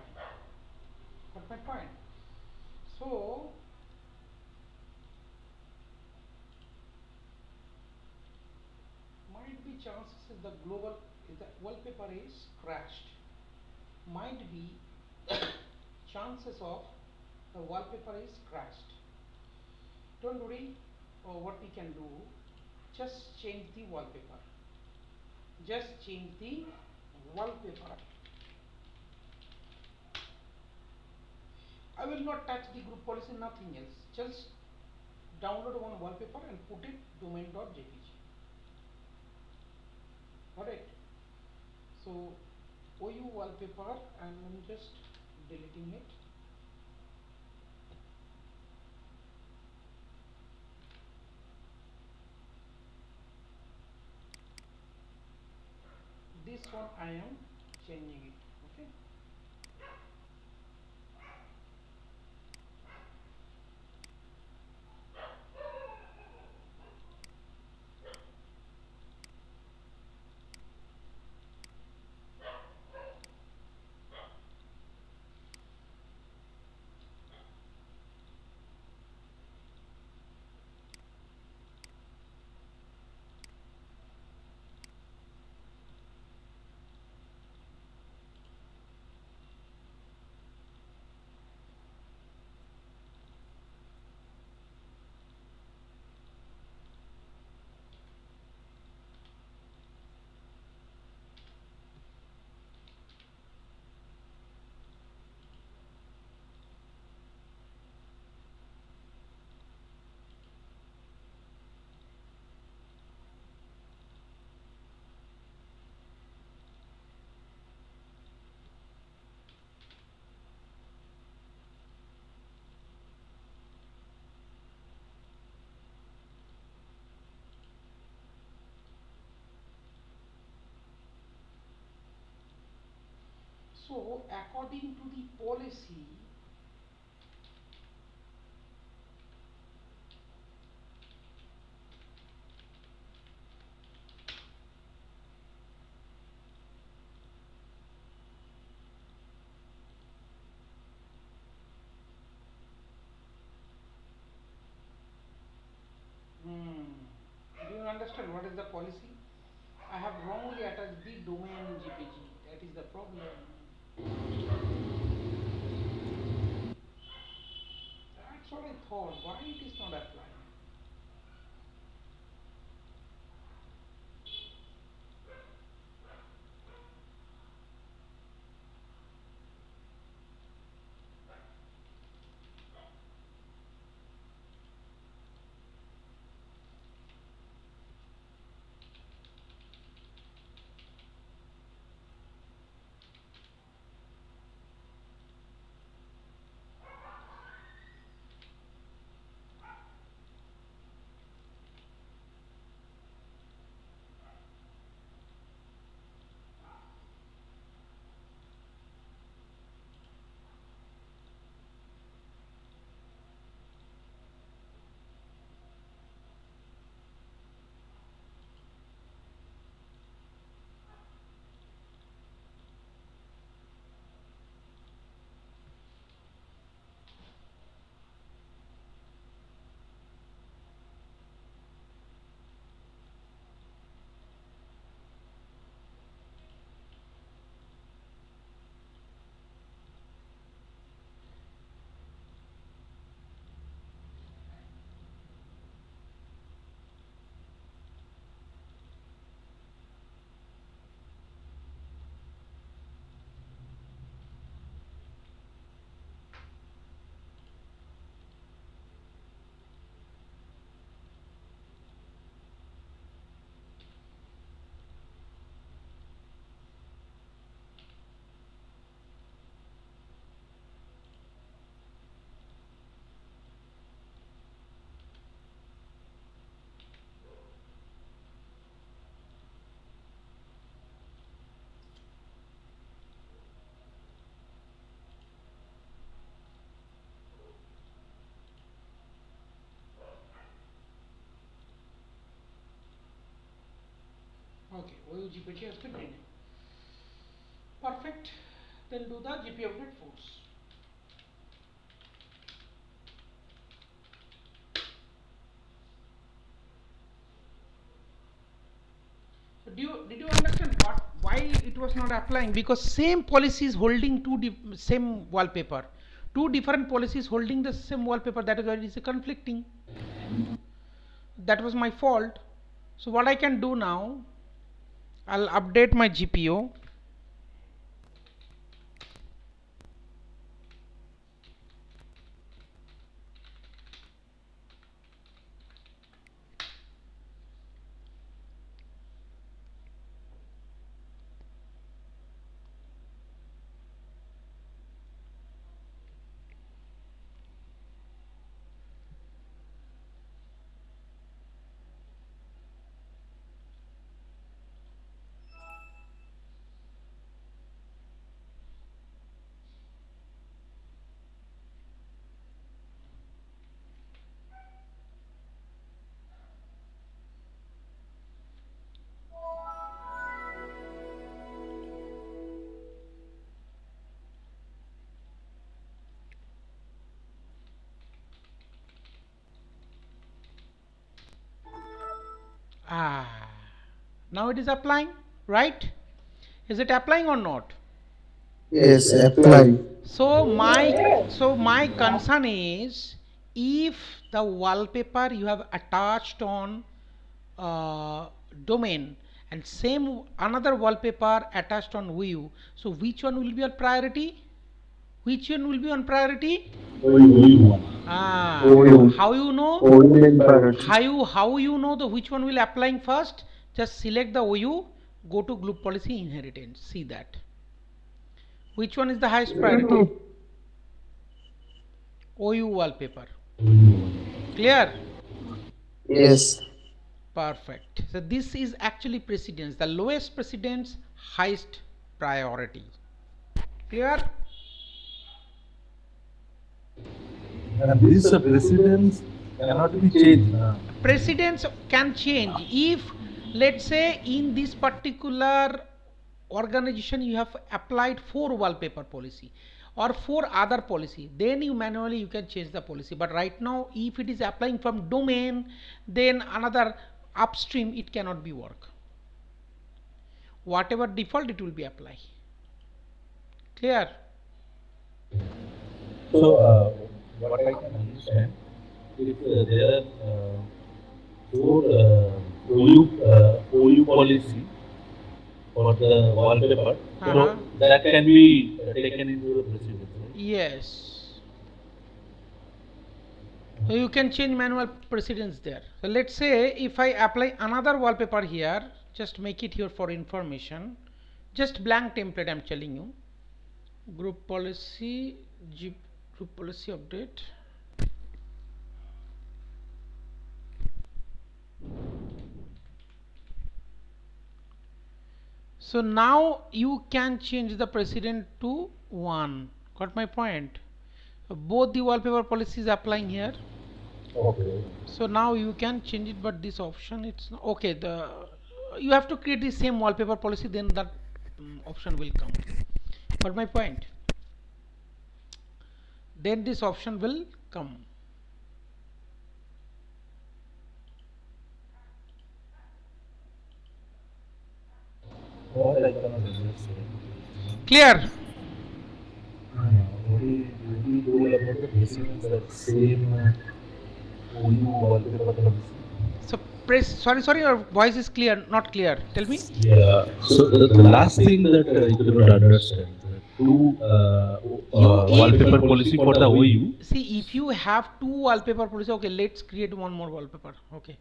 Got my point? So might be chances if the global if the wallpaper is crashed might be [coughs] chances of the wallpaper is crashed don't worry uh, what we can do just change the wallpaper just change the wallpaper I will not touch the group policy nothing else. Just download one wallpaper and put it domain.jpg alright. So OU wallpaper and I'm just deleting it. This one I am changing it okay So according to the policy, Okay, OUGPT has been renamed. Perfect. then do the GP update force. So do you did you understand what why it was not applying? Because same policy is holding two same wallpaper, two different policies holding the same wallpaper. That is why it is conflicting. That was my fault. So what I can do now, I'll update my GPO. Now it is applying, right? Is it applying or not? Yes, apply. So my so my concern is if the wallpaper you have attached on uh, domain and same another wallpaper attached on OU, so which one will be on priority? Which one will be on priority? Ah, OU. how you know? Only priority. how you how you know the which one will applying first just select the OU go to group policy inheritance. See that. Which one is the highest priority? OU wallpaper. Clear? Yes. perfect. So this is actually precedence. The lowest precedence highest priority. Clear? And this precedence. Cannot be changed. precedence can change. If let's say in this particular organization you have applied four wallpaper policy or four other policy. Then you manually you can change the policy. But right now if it is applying from domain then another upstream it cannot be work. Whatever default it will be apply. Clear? So, uh, what I can understand, if uh, there are uh, four uh, OU, uh, OU policy for the wallpaper, Uh-huh. so that can be uh, taken into the precedence, right? Yes. So you can change manual precedence there. So let's say if I apply another wallpaper here, just make it here for information. Just blank template I'm telling you. Group policy, group policy update. So now you can change the precedent to 1. Got my point? Both the wallpaper policy is applying here. Okay. So now you can change it, but this option it's not, okay. The you have to create the same wallpaper policy, then that mm, option will come. Got my point? Then this option will come. Policy. So press. Sorry, sorry. Your voice is clear. Not clear. Tell me. Yeah. So the, the last thing that uh, I could not understand, the two uh, uh, You- wallpaper policy for the OU. See, if you have two wallpaper policy, okay, let's create one more wallpaper. Okay.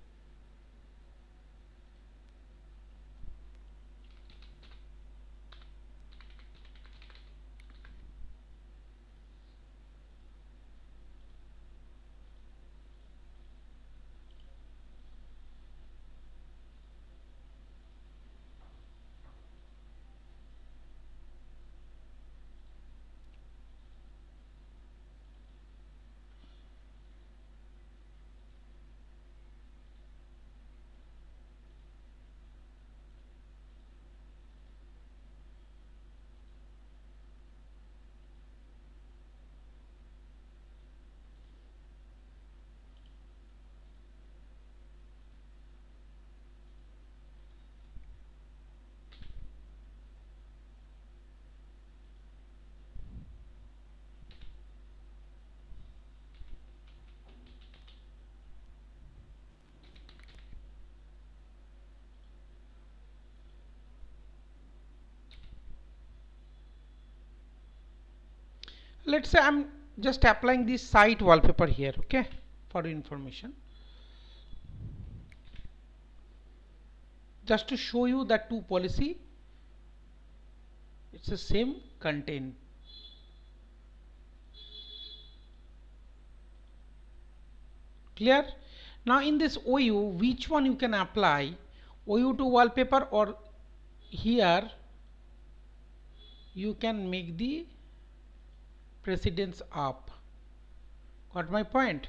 Let's say I'm just applying this site wallpaper here okay for information. Just to show you that two policy it's the same content clear? Now in this OU which one you can apply? OU to wallpaper or here you can make the precedence up. Got my point?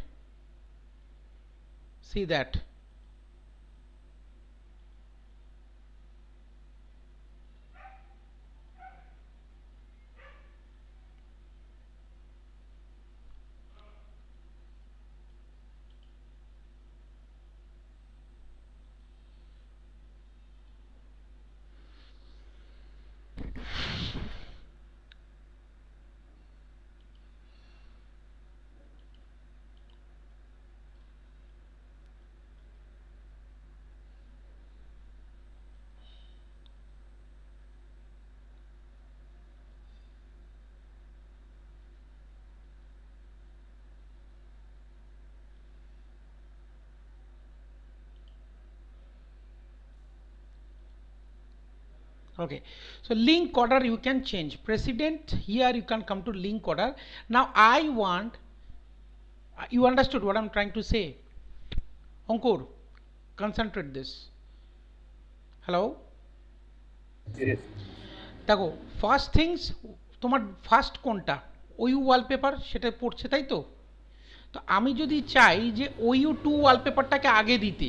See that okay so link order you can change precedent here you can come to link order now i want uh, you understood what i'm trying to say ankur concentrate this hello Yes. দেখো first things তোমার first কোনটা Oyu wallpaper সেটা পড়ছে তাই তো তো আমি যদি চাই যে ওইউ টু ওয়ালপেপারটাকে আগে দিতে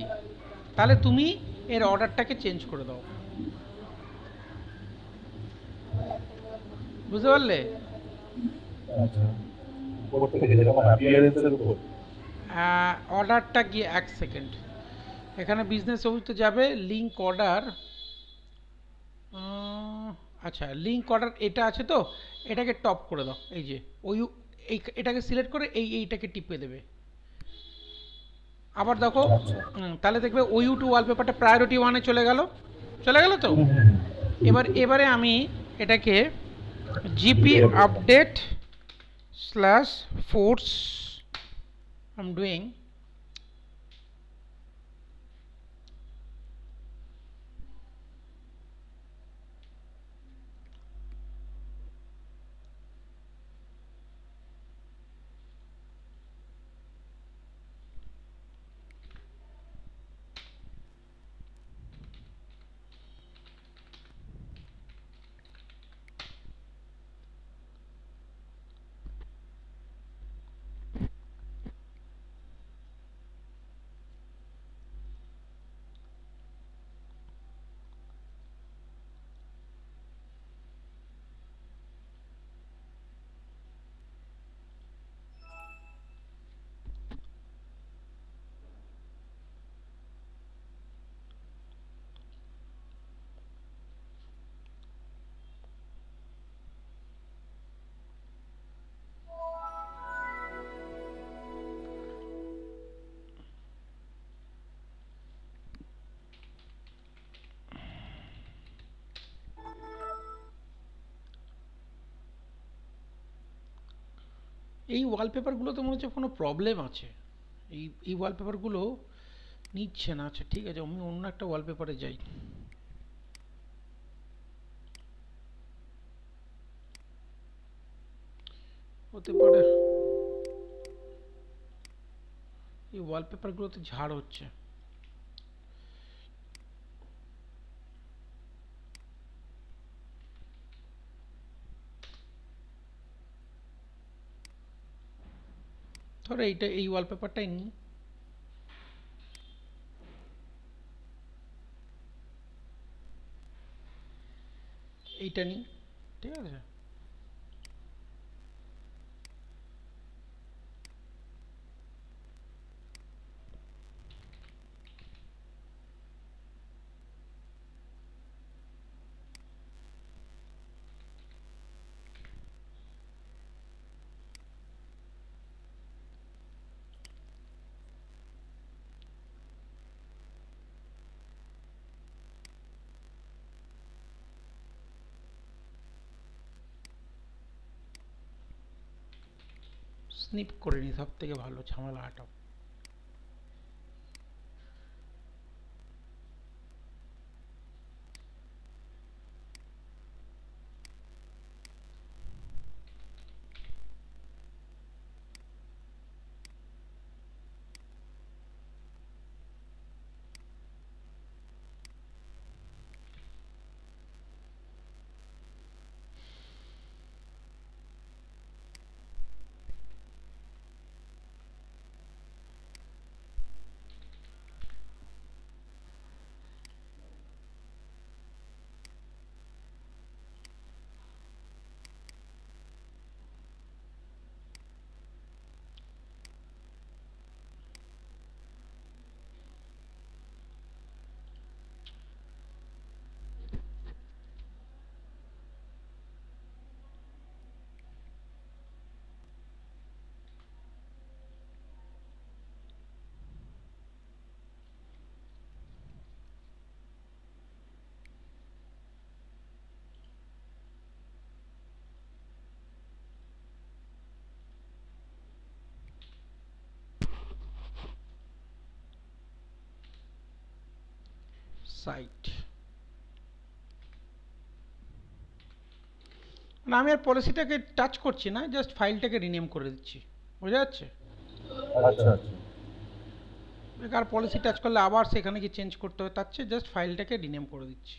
তাহলে তুমি এর অর্ডারটাকে চেঞ্জ করে দাও বুঝতে পারলে? আচ্ছা। উপর থেকে যেরকম অ্যাপিয়ারেন্সের উপর? অর্ডারটা গিয়ে এক সেকেন্ড এখানে বিজনেস অফিসতে যাবে লিঙ্ক অর্ডার আচ্ছা লিঙ্ক অর্ডার এটা আছে তো? এটাকে টপ করে দাও এই যে। ওই এই এটাকে সিলেক্ট করে এই এইটাকে টিপে দেবে। আবার দেখো আচ্ছা। তাহলে দেখবে ওইউ টু ওয়ালপেপারটা প্রায়োরিটি ওয়ানে চলে গেল। চলে গেল তো? এবার এবারে আমি এটাকে gp update slash force I'm doing. এই ওয়ালপেপারগুলোতে মনে হচ্ছে কোনো প্রবলেম আছে। এই এই ওয়ালপেপারগুলো নিচ্ছে না। আচ্ছা ঠিক আছে, আমি অন্য একটা ওয়ালপেপারে যাই। হতে পারে। এই ওয়ালপেপারগুলোতে ঝাড় হচ্ছে। ধরো এইটা এই ওয়ালপেপারটাই নিই। এইটা নিই। ঠিক আছে? স্নিপ করে নিই সব থেকে ভালো ঝামেলা হাঁটাও সাইট না আমি আর পলিসিটাকে টাচ করছি না জাস্ট ফাইলটাকে রিনেম করে দিচ্ছি। বোঝা যাচ্ছে? আচ্ছা আচ্ছা। বেকার পলিসি টাচ করলে আবার সেখানে কি চেঞ্জ করতে হবে তার চেয়ে জাস্ট ফাইলটাকে রিনেম করে দিচ্ছি।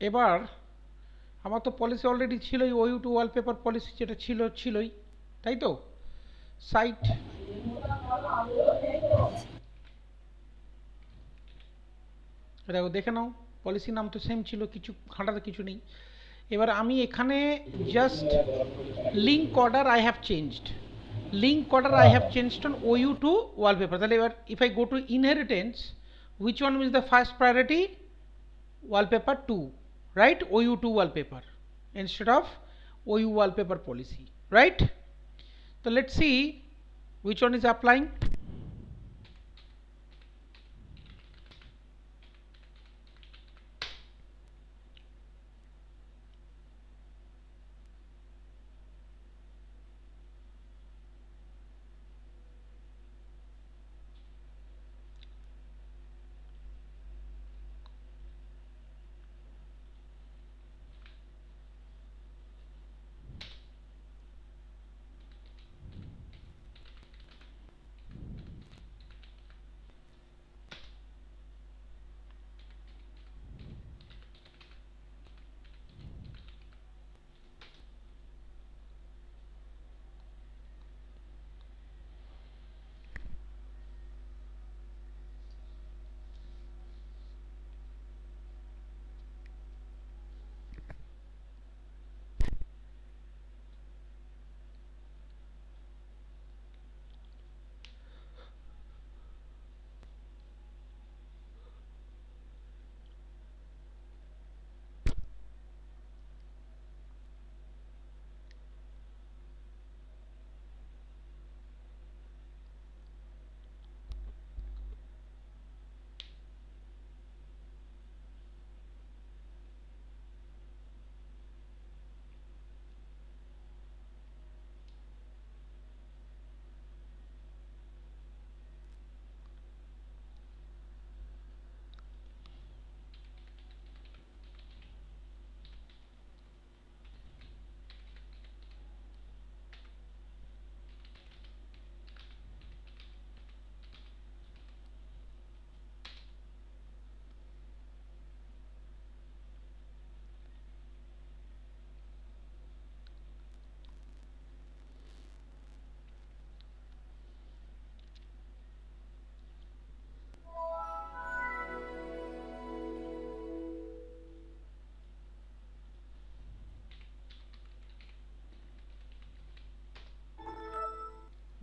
এবার আমার তো পলিসি অলরেডি ছিলই ওইউ টু ওয়ালপেপার পলিসি যেটা ছিল, ছিলই, তাই তো? সাইট দেখো, দেখে নাও পলিসি নাম তো সেম ছিল, কিছু ঘাঁটাতে কিছু নেই। এবার আমি এখানে just link order I have changed link order I have changed on OU to wallpaper তাহলে এবার if I go to inheritance which one is the first priority? Wallpaper 2 right ou2 wallpaper instead of ou wallpaper policy. Right? So let's see which one is applying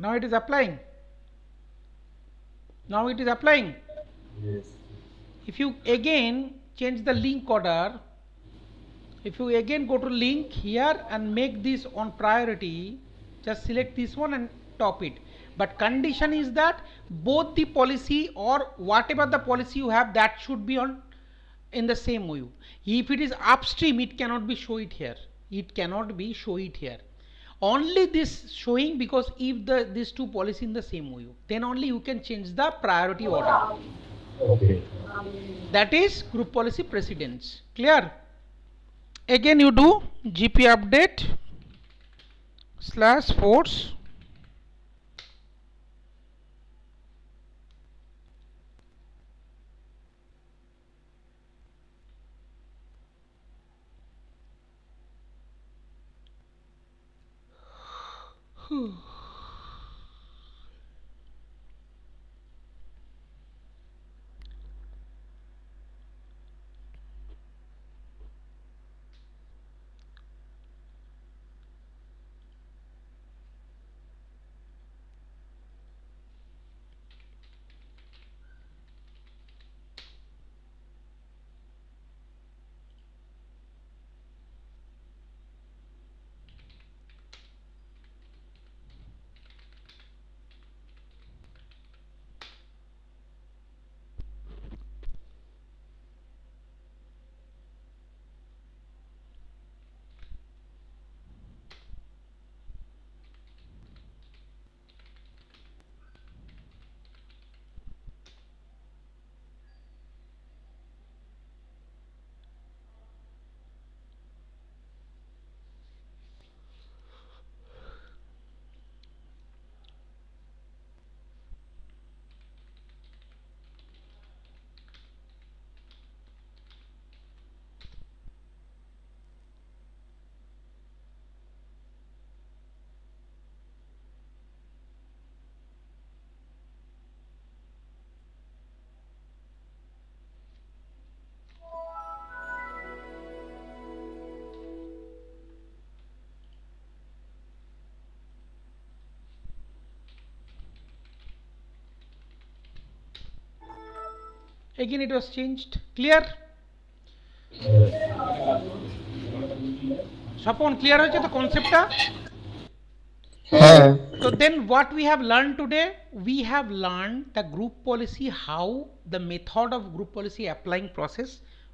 now it is applying. Now it is applying. Yes. if you again change the link order if you again go to link here and make this on priority just select this one and top it. But condition is that both the policy or whatever the policy you have that should be on in the same view if it is upstream it cannot be show it here. It cannot be show it here only this showing because if the these two policy in the same view then only you can change the priority order. Okay. that is group policy precedence. Clear? Again you do gp update slash force again it was changed clear Swapan clear হয়েছে তো কনসেপ্টটা হ্যাঁ So then what we have learned today, we have learned the group policy, how the method of group policy applying process,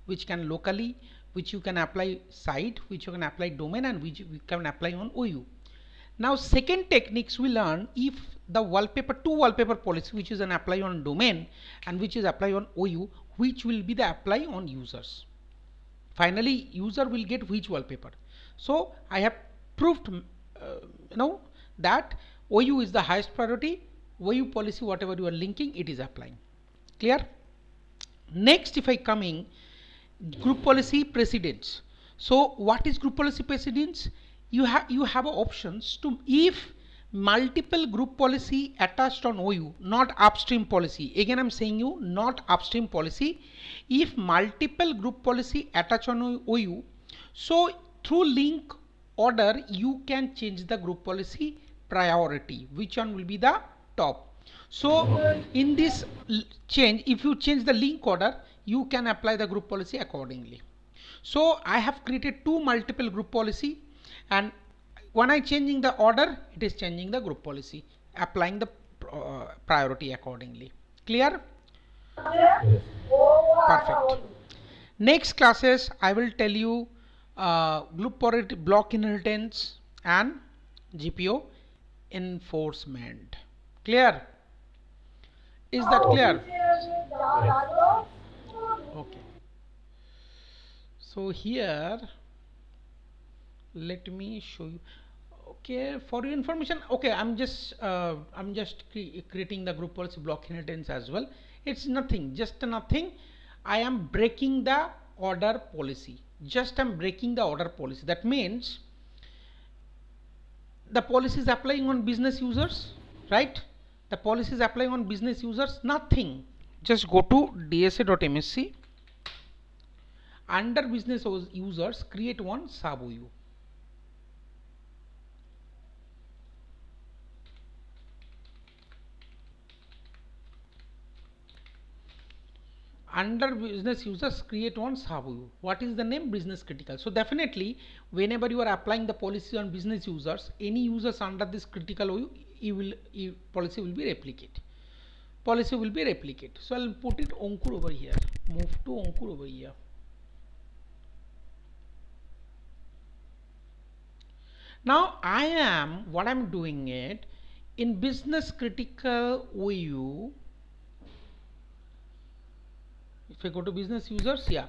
which can locally, which you can apply site, which you can apply domain and which we can apply on OU. Now second techniques we learn if the wallpaper, two wallpaper policy which is an apply on domain and which is apply on OU, which will be the apply on users. Finally user will get which wallpaper. So I have proved uh, you know that OU is the highest priority, OU policy whatever you are linking it is applying. Clear? Next if I coming group policy precedence. So what is group policy precedence? You have you have options to if multiple group policy attached on OU, not upstream policy. Again I'm saying you not upstream policy. If multiple group policy attached on OU, so through link order you can change the group policy priority. Which one will be the top? So in this change, if you change the link order, you can apply the group policy accordingly. So I have created two multiple group policy and when I changing the order, it is changing the group policy, applying the uh, priority accordingly. Clear? Perfect. Next classes, I will tell you uh, group priority block inheritance and GPO enforcement. Clear? Is that clear? Okay. So here, let me show you. Okay, for your information, okay, I'm just uh, I'm just cre- creating the group policy block inheritance as well. It's nothing, just nothing. I am breaking the order policy. Just I'm breaking the order policy. That means the policy is applying on business users, right? The policy is applying on business users, nothing. Just go to dsa.msc. Under business users, create one sub OU. Under business users create one OU. What is the name? Business critical. So definitely whenever you are applying the policy on business users, any users under this critical OU, you will you, policy will be replicate. Policy will be replicate. So I'll put it Onkur over here. Move to Onkur over here. Now I am what I'm doing it in business critical OU if I go to business users yeah.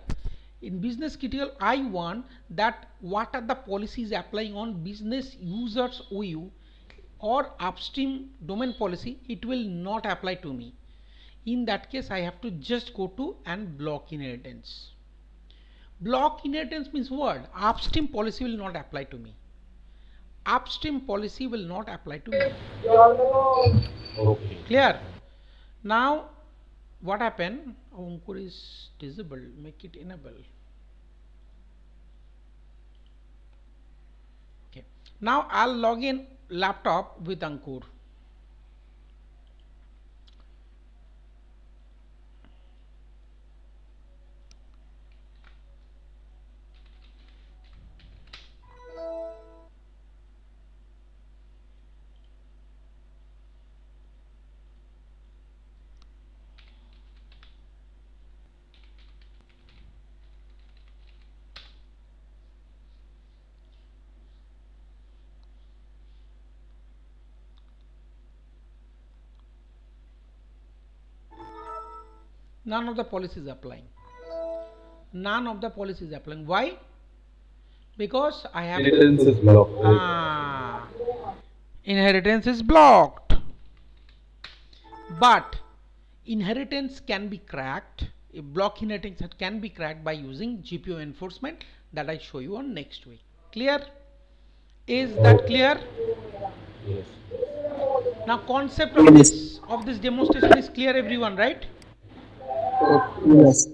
In business critical I want that what are the policies applying on business users OU or upstream domain policy it will not apply to me. In that case I have to just go to and block inheritance. Block inheritance means what? Upstream policy will not apply to me. Upstream policy will not apply to me. Okay. clear? Now what happened? Ankur is disabled make it enable. Okay. Now I'll log in laptop with Ankur none of the policies applying. None of the policies applying. Why? Because I have Inheritance is blocked. Ah, inheritance is blocked. But inheritance can be cracked. A block inheritance can be cracked by using GPO enforcement that I show you on next week. Clear? Is that clear? Yes. now concept of this of this demonstration is clear everyone right Yes.